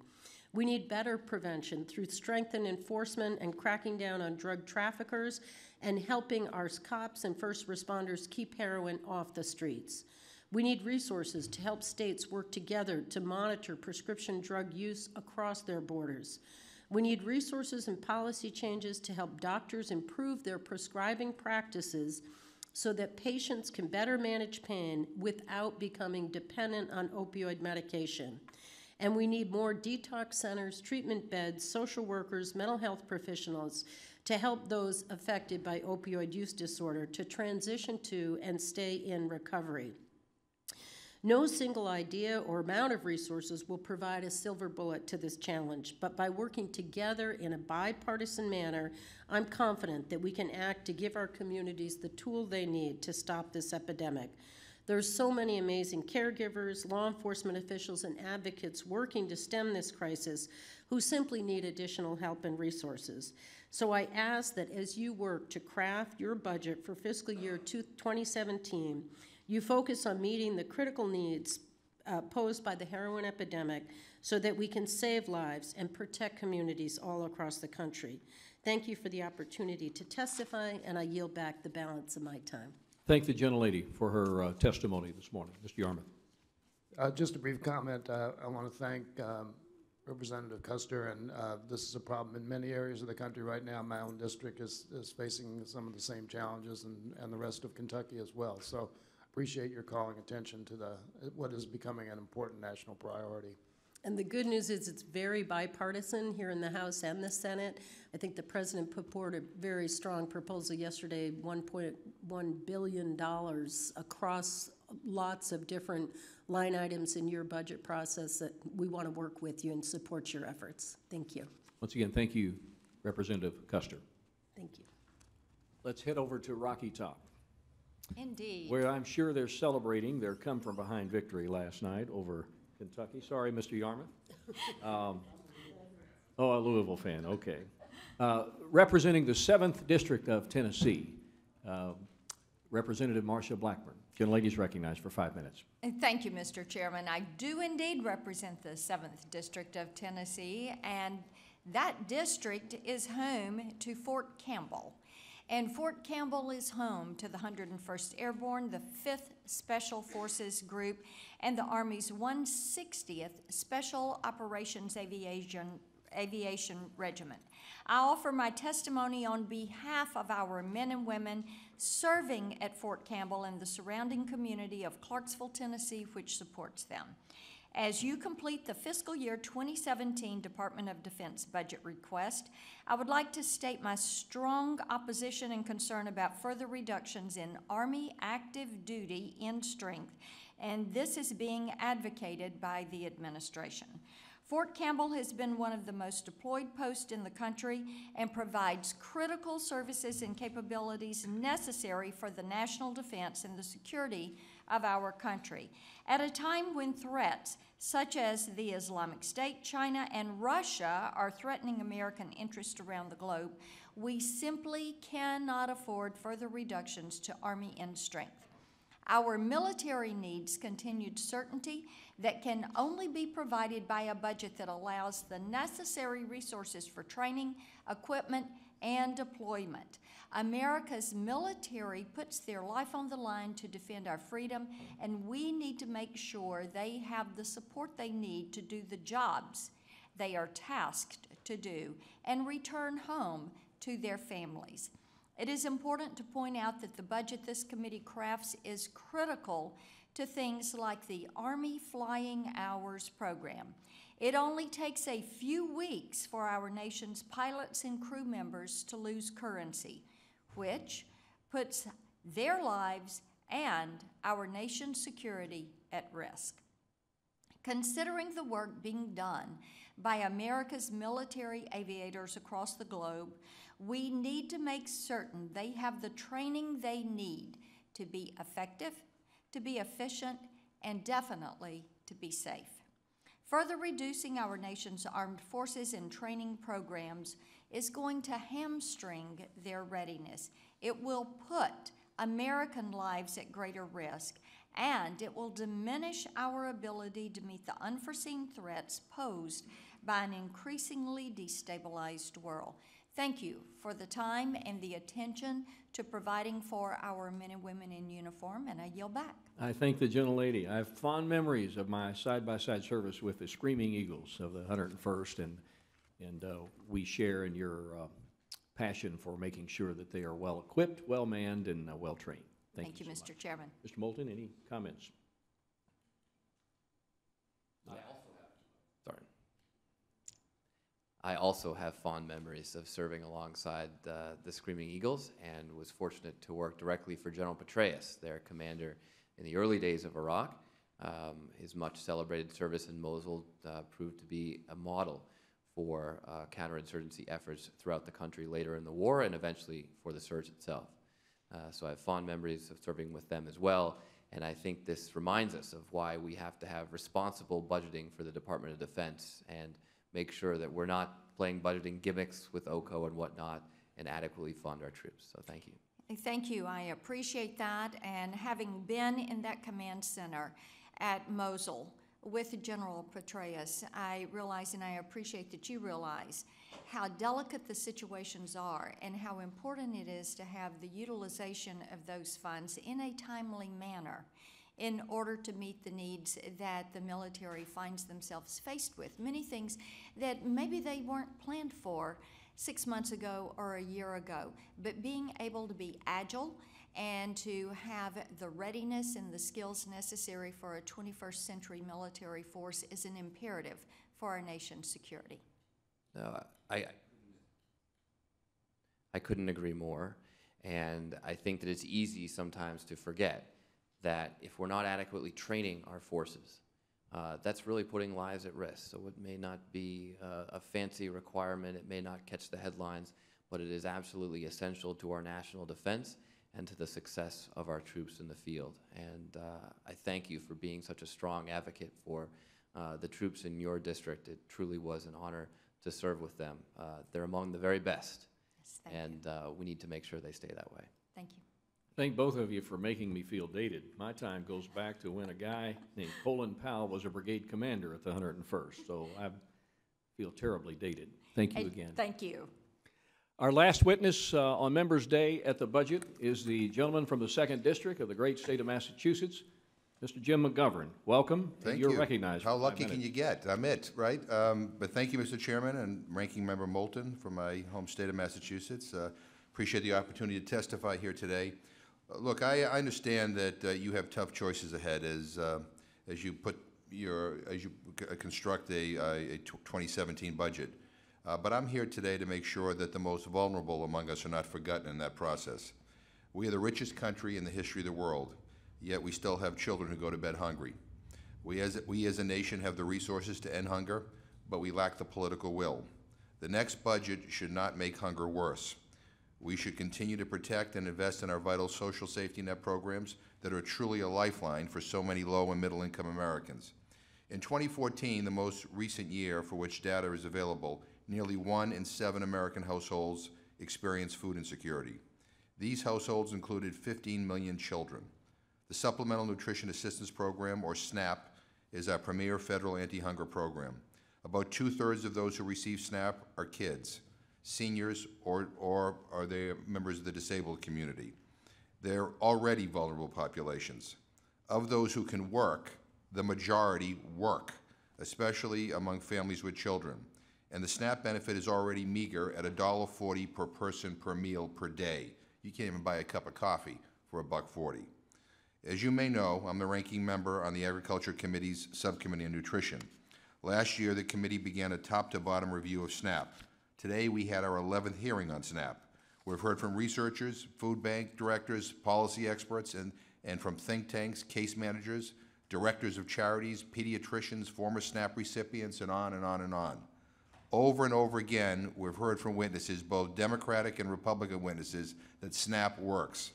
We need better prevention through strengthened enforcement and cracking down on drug traffickers and helping our cops and first responders keep heroin off the streets. We need resources to help states work together to monitor prescription drug use across their borders. We need resources and policy changes to help doctors improve their prescribing practices so that patients can better manage pain without becoming dependent on opioid medication. And we need more detox centers, treatment beds, social workers, mental health professionals to help those affected by opioid use disorder to transition to and stay in recovery. No single idea or amount of resources will provide a silver bullet to this challenge, but by working together in a bipartisan manner, I'm confident that we can act to give our communities the tool they need to stop this epidemic. There's so many amazing caregivers, law enforcement officials, and advocates working to stem this crisis who simply need additional help and resources. So I ask that as you work to craft your budget for fiscal year 2017, you focus on meeting the critical needs uh, posed by the heroin epidemic so that we can save lives and protect communities all across the country. Thank you for the opportunity to testify, and I yield back the balance of my time. Thank the gentlelady for her uh, testimony this morning. Mr. Yarmuth. Uh, just a brief comment. Uh, I want to thank um, Representative Kuster, and uh, this is a problem in many areas of the country right now. My own district is, is facing some of the same challenges, and, and the rest of Kentucky as well. So appreciate your calling attention to the what is becoming an important national priority. And the good news is it's very bipartisan here in the House and the Senate. I think the president put forward a very strong proposal yesterday, $1.1 billion across lots of different line items in your budget process that we want to work with you and support your efforts. Thank you. Once again, thank you, Representative Kuster. Thank you. Let's head over to Rocky Top, Indeed. where I'm sure they're celebrating their come-from-behind victory last night over Kentucky. Sorry, Mr. Yarmuth. Um, Oh, a Louisville fan, okay. Uh, Representing the Seventh District of Tennessee, uh, Representative Marsha Blackburn. Gentlelady ladies recognize for five minutes. Thank you, Mr. Chairman. I do indeed represent the Seventh District of Tennessee, and that district is home to Fort Campbell. And Fort Campbell is home to the 101st Airborne, the 5th Special Forces Group, and the Army's 160th Special Operations Aviation, Aviation Regiment. I offer my testimony on behalf of our men and women serving at Fort Campbell and the surrounding community of Clarksville, Tennessee, which supports them. As you complete the fiscal year 2017 Department of Defense budget request, I would like to state my strong opposition and concern about further reductions in Army active duty in strength, and this is being advocated by the administration. Fort Campbell has been one of the most deployed posts in the country and provides critical services and capabilities necessary for the national defense and the security of our country. At a time when threats such as the Islamic State, China, and Russia are threatening American interests around the globe, we simply cannot afford further reductions to Army end strength. Our military needs continued certainty that can only be provided by a budget that allows the necessary resources for training, equipment, and deployment. America's military puts their life on the line to defend our freedom, and we need to make sure they have the support they need to do the jobs they are tasked to do and return home to their families. It is important to point out that the budget this committee crafts is critical to things like the Army Flying Hours program. It only takes a few weeks for our nation's pilots and crew members to lose currency, which puts their lives and our nation's security at risk. Considering the work being done by America's military aviators across the globe, we need to make certain they have the training they need to be effective, to be efficient, and definitely to be safe. Further reducing our nation's armed forces and training programs is going to hamstring their readiness. It will put American lives at greater risk, and it will diminish our ability to meet the unforeseen threats posed by an increasingly destabilized world. Thank you for the time and the attention to providing for our men and women in uniform, and I yield back. I thank the gentlelady. I have fond memories of my side-by-side service with the Screaming Eagles of the 101st, and, and uh, we share in your uh, passion for making sure that they are well-equipped, well-manned, and uh, well-trained. Thank Thank you you, so Mr. Chairman. Mr. Moulton, any comments? Sorry. I also have fond memories of serving alongside uh, the Screaming Eagles and was fortunate to work directly for General Petraeus, their commander in the early days of Iraq. Um, his much celebrated service in Mosul uh, proved to be a model for uh, counterinsurgency efforts throughout the country later in the war and eventually for the surge itself. Uh, so I have fond memories of serving with them as well. And I think this reminds us of why we have to have responsible budgeting for the Department of Defense and make sure that we're not playing budgeting gimmicks with OCO and whatnot and adequately fund our troops. So thank you. Thank you. I appreciate that. And having been in that command center at Mosul with General Petraeus, I realize and I appreciate that you realize how delicate the situations are and how important it is to have the utilization of those funds in a timely manner in order to meet the needs that the military finds themselves faced with. Many things that maybe they weren't planned for six months ago or a year ago, but being able to be agile and to have the readiness and the skills necessary for a 21st century military force is an imperative for our nation's security. No, I, I couldn't agree more. And I think that it's easy sometimes to forget that if we're not adequately training our forces, uh, that's really putting lives at risk. So it may not be uh, a fancy requirement, it may not catch the headlines, but it is absolutely essential to our national defense and to the success of our troops in the field. And uh, I thank you for being such a strong advocate for uh, the troops in your district. It truly was an honor to serve with them. Uh, they're among the very best, thank and uh, we need to make sure they stay that way. Thank you. Thank both of you for making me feel dated. My time goes back to when a guy named Colin Powell was a brigade commander at the 101st, so I feel terribly dated. Thank you Hey, again. Thank you. Our last witness uh, on Members' Day at the budget is the gentleman from the Second District of the great state of Massachusetts, Mr. Jim McGovern. Welcome. Thank You're you. recognized. How lucky can you get? I'm it, right? Um, But thank you, Mr. Chairman and Ranking Member Moulton from my home state of Massachusetts. Uh, Appreciate the opportunity to testify here today. Uh, Look, I, I understand that uh, you have tough choices ahead as, uh, as you put your, as you c- construct a, a tw- 2017 budget. Uh, But I'm here today to make sure that the most vulnerable among us are not forgotten in that process. We are the richest country in the history of the world, yet we still have children who go to bed hungry. We as, we as a nation have the resources to end hunger, but we lack the political will. The next budget should not make hunger worse. We should continue to protect and invest in our vital social safety net programs that are truly a lifeline for so many low and middle income Americans. In 2014, the most recent year for which data is available, nearly one in seven American households experienced food insecurity. These households included 15 million children. The Supplemental Nutrition Assistance Program, or SNAP, is our premier federal anti-hunger program. About two-thirds of those who receive SNAP are kids, seniors, or, or are they members of the disabled community. They're already vulnerable populations. Of those who can work, the majority work, especially among families with children. And the SNAP benefit is already meager at $1.40 per person per meal per day. You can't even buy a cup of coffee for a buck forty. As you may know, I'm the ranking member on the Agriculture Committee's Subcommittee on Nutrition. Last year, the committee began a top-to-bottom review of SNAP. Today, we had our 11th hearing on SNAP. We've heard from researchers, food bank directors, policy experts, and, and from think tanks, case managers, directors of charities, pediatricians, former SNAP recipients, and on and on and on. Over and over again, we've heard from witnesses, both Democratic and Republican witnesses, that SNAP works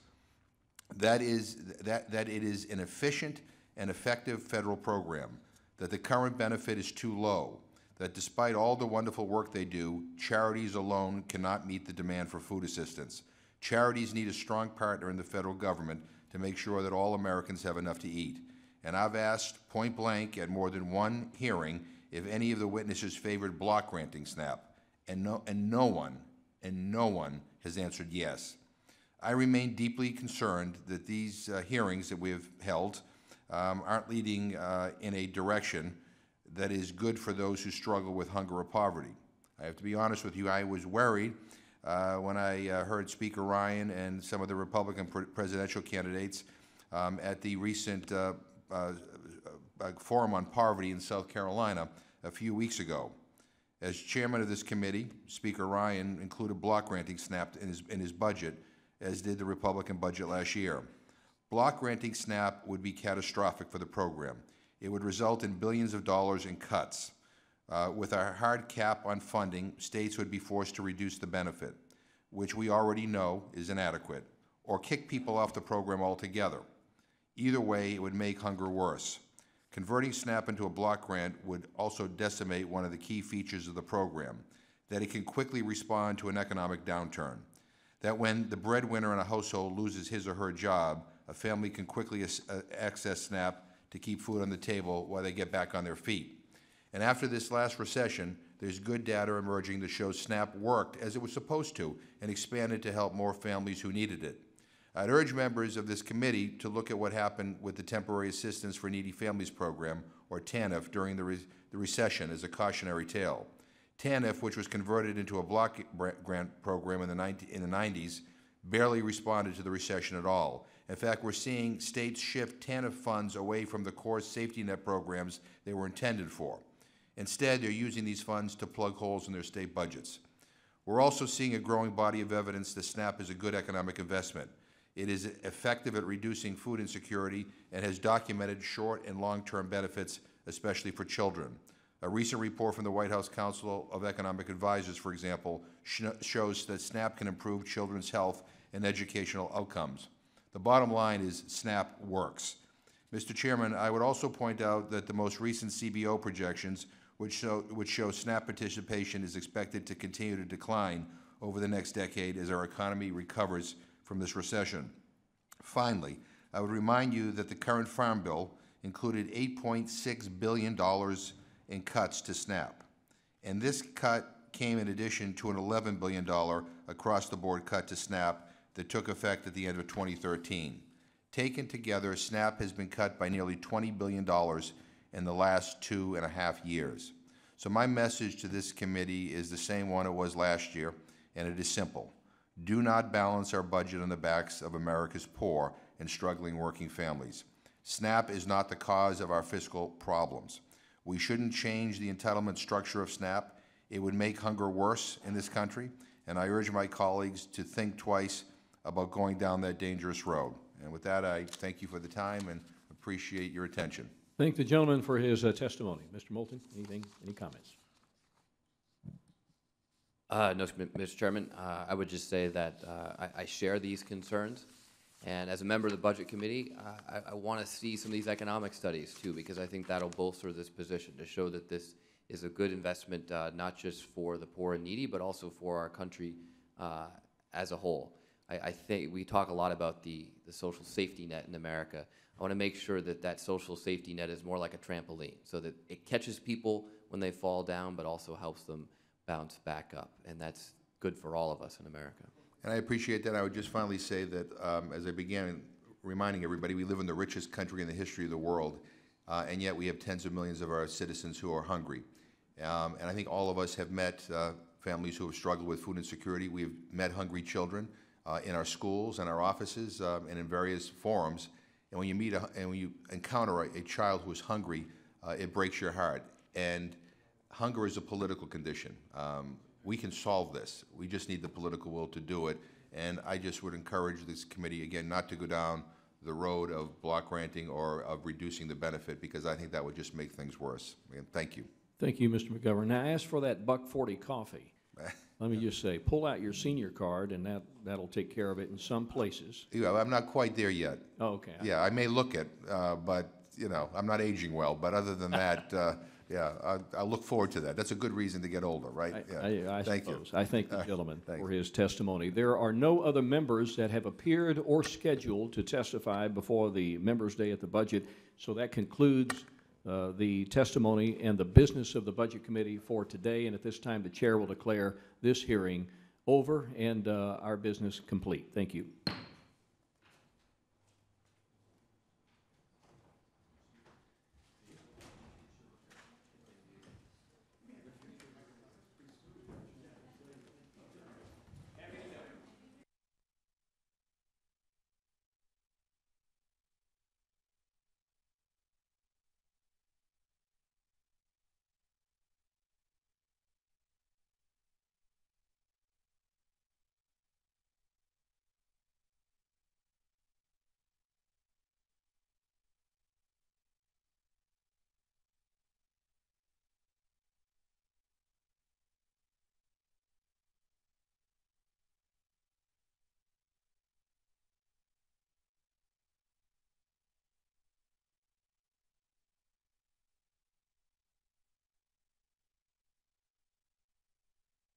that is, that, that it is an efficient and effective federal program, that the current benefit is too low, that despite all the wonderful work they do, charities alone cannot meet the demand for food assistance. Charities need a strong partner in the federal government to make sure that all Americans have enough to eat. And I've asked point blank at more than one hearing if any of the witnesses favored block granting SNAP, and no, and no one, and no one has answered yes. I remain deeply concerned that these uh, hearings that we have held um, aren't leading uh, in a direction that is good for those who struggle with hunger or poverty. I have to be honest with you, I was worried uh, when I uh, heard Speaker Ryan and some of the Republican pre- presidential candidates um, at the recent uh, uh, uh, Forum on Poverty in South Carolina a few weeks ago. As chairman of this committee, Speaker Ryan included block granting SNAP in his, in his budget, as did the Republican budget last year. Block granting SNAP would be catastrophic for the program. It would result in billions of dollars in cuts. Uh, with our hard cap on funding, states would be forced to reduce the benefit, which we already know is inadequate, or kick people off the program altogether. Either way, it would make hunger worse. Converting SNAP into a block grant would also decimate one of the key features of the program, that it can quickly respond to an economic downturn. That when the breadwinner in a household loses his or her job, a family can quickly uh, access SNAP to keep food on the table while they get back on their feet. And after this last recession, there's good data emerging that shows SNAP worked as it was supposed to and expanded to help more families who needed it. I'd urge members of this committee to look at what happened with the Temporary Assistance for Needy Families Program, or TANF, during the, re- the recession as a cautionary tale. TANF, which was converted into a block grant program in the, in the 90s, barely responded to the recession at all. In fact, we're seeing states shift TANF funds away from the core safety net programs they were intended for. Instead, they're using these funds to plug holes in their state budgets. We're also seeing a growing body of evidence that SNAP is a good economic investment. It is effective at reducing food insecurity and has documented short and long-term benefits, especially for children. A recent report from the White House Council of Economic Advisors, for example, sh shows that SNAP can improve children's health and educational outcomes. The bottom line is SNAP works. Mr. Chairman, I would also point out that the most recent CBO projections, which show, which show SNAP participation is expected to continue to decline over the next decade as our economy recovers from this recession. Finally, I would remind you that the current Farm Bill included $8.6 billion in cuts to SNAP. And this cut came in addition to an $11 billion across-the-board cut to SNAP that took effect at the end of 2013. Taken together, SNAP has been cut by nearly $20 billion in the last two and a half years. So my message to this committee is the same one it was last year, and it is simple. Do not balance our budget on the backs of America's poor and struggling working families. SNAP is not the cause of our fiscal problems. We shouldn't change the entitlement structure of SNAP. It would make hunger worse in this country, and I urge my colleagues to think twice about going down that dangerous road. And with that, I thank you for the time and appreciate your attention. Thank the gentleman for his uh, testimony. Mr. Moulton, anything, any comments? Uh, no, Mr. Chairman, uh, I would just say that uh, I, I share these concerns. And as a member of the Budget Committee, uh, I, I want to see some of these economic studies too, because I think that'll bolster this position to show that this is a good investment, uh, not just for the poor and needy, but also for our country uh, as a whole. I, I think we talk a lot about the, the social safety net in America. I want to make sure that that social safety net is more like a trampoline, so that it catches people when they fall down, but also helps them bounce back up. And that's good for all of us in America. And I appreciate that. I would just finally say that, um, as I began reminding everybody, we live in the richest country in the history of the world, uh, and yet we have tens of millions of our citizens who are hungry. Um, and I think all of us have met uh, families who have struggled with food insecurity. We have met hungry children uh, in our schools and our offices um, and in various forums. And when you meet a, and when you encounter a, a child who is hungry, uh, it breaks your heart. And hunger is a political condition. Um, we can solve this. We just need the political will to do it. And I just would encourage this committee, again, not to go down the road of block granting or of reducing the benefit, because I think that would just make things worse. Again, thank you. Thank you, Mr. McGovern. Now, as for that buck forty coffee, let me just say, pull out your senior card, and that, that'll take care of it in some places. Yeah, I'm not quite there yet. Oh, okay. Yeah, I may look it, uh, but, you know, I'm not aging well. But other than that, uh, yeah, I, I look forward to that. That's a good reason to get older, right? I, Yeah. I, I Thank you. suppose. I thank the gentleman thank for his testimony. There are no other members that have appeared or scheduled to testify before the Members' Day at the Budget, so that concludes uh, the testimony and the business of the Budget Committee for today, and at this time, the Chair will declare this hearing over and uh, our business complete. Thank you.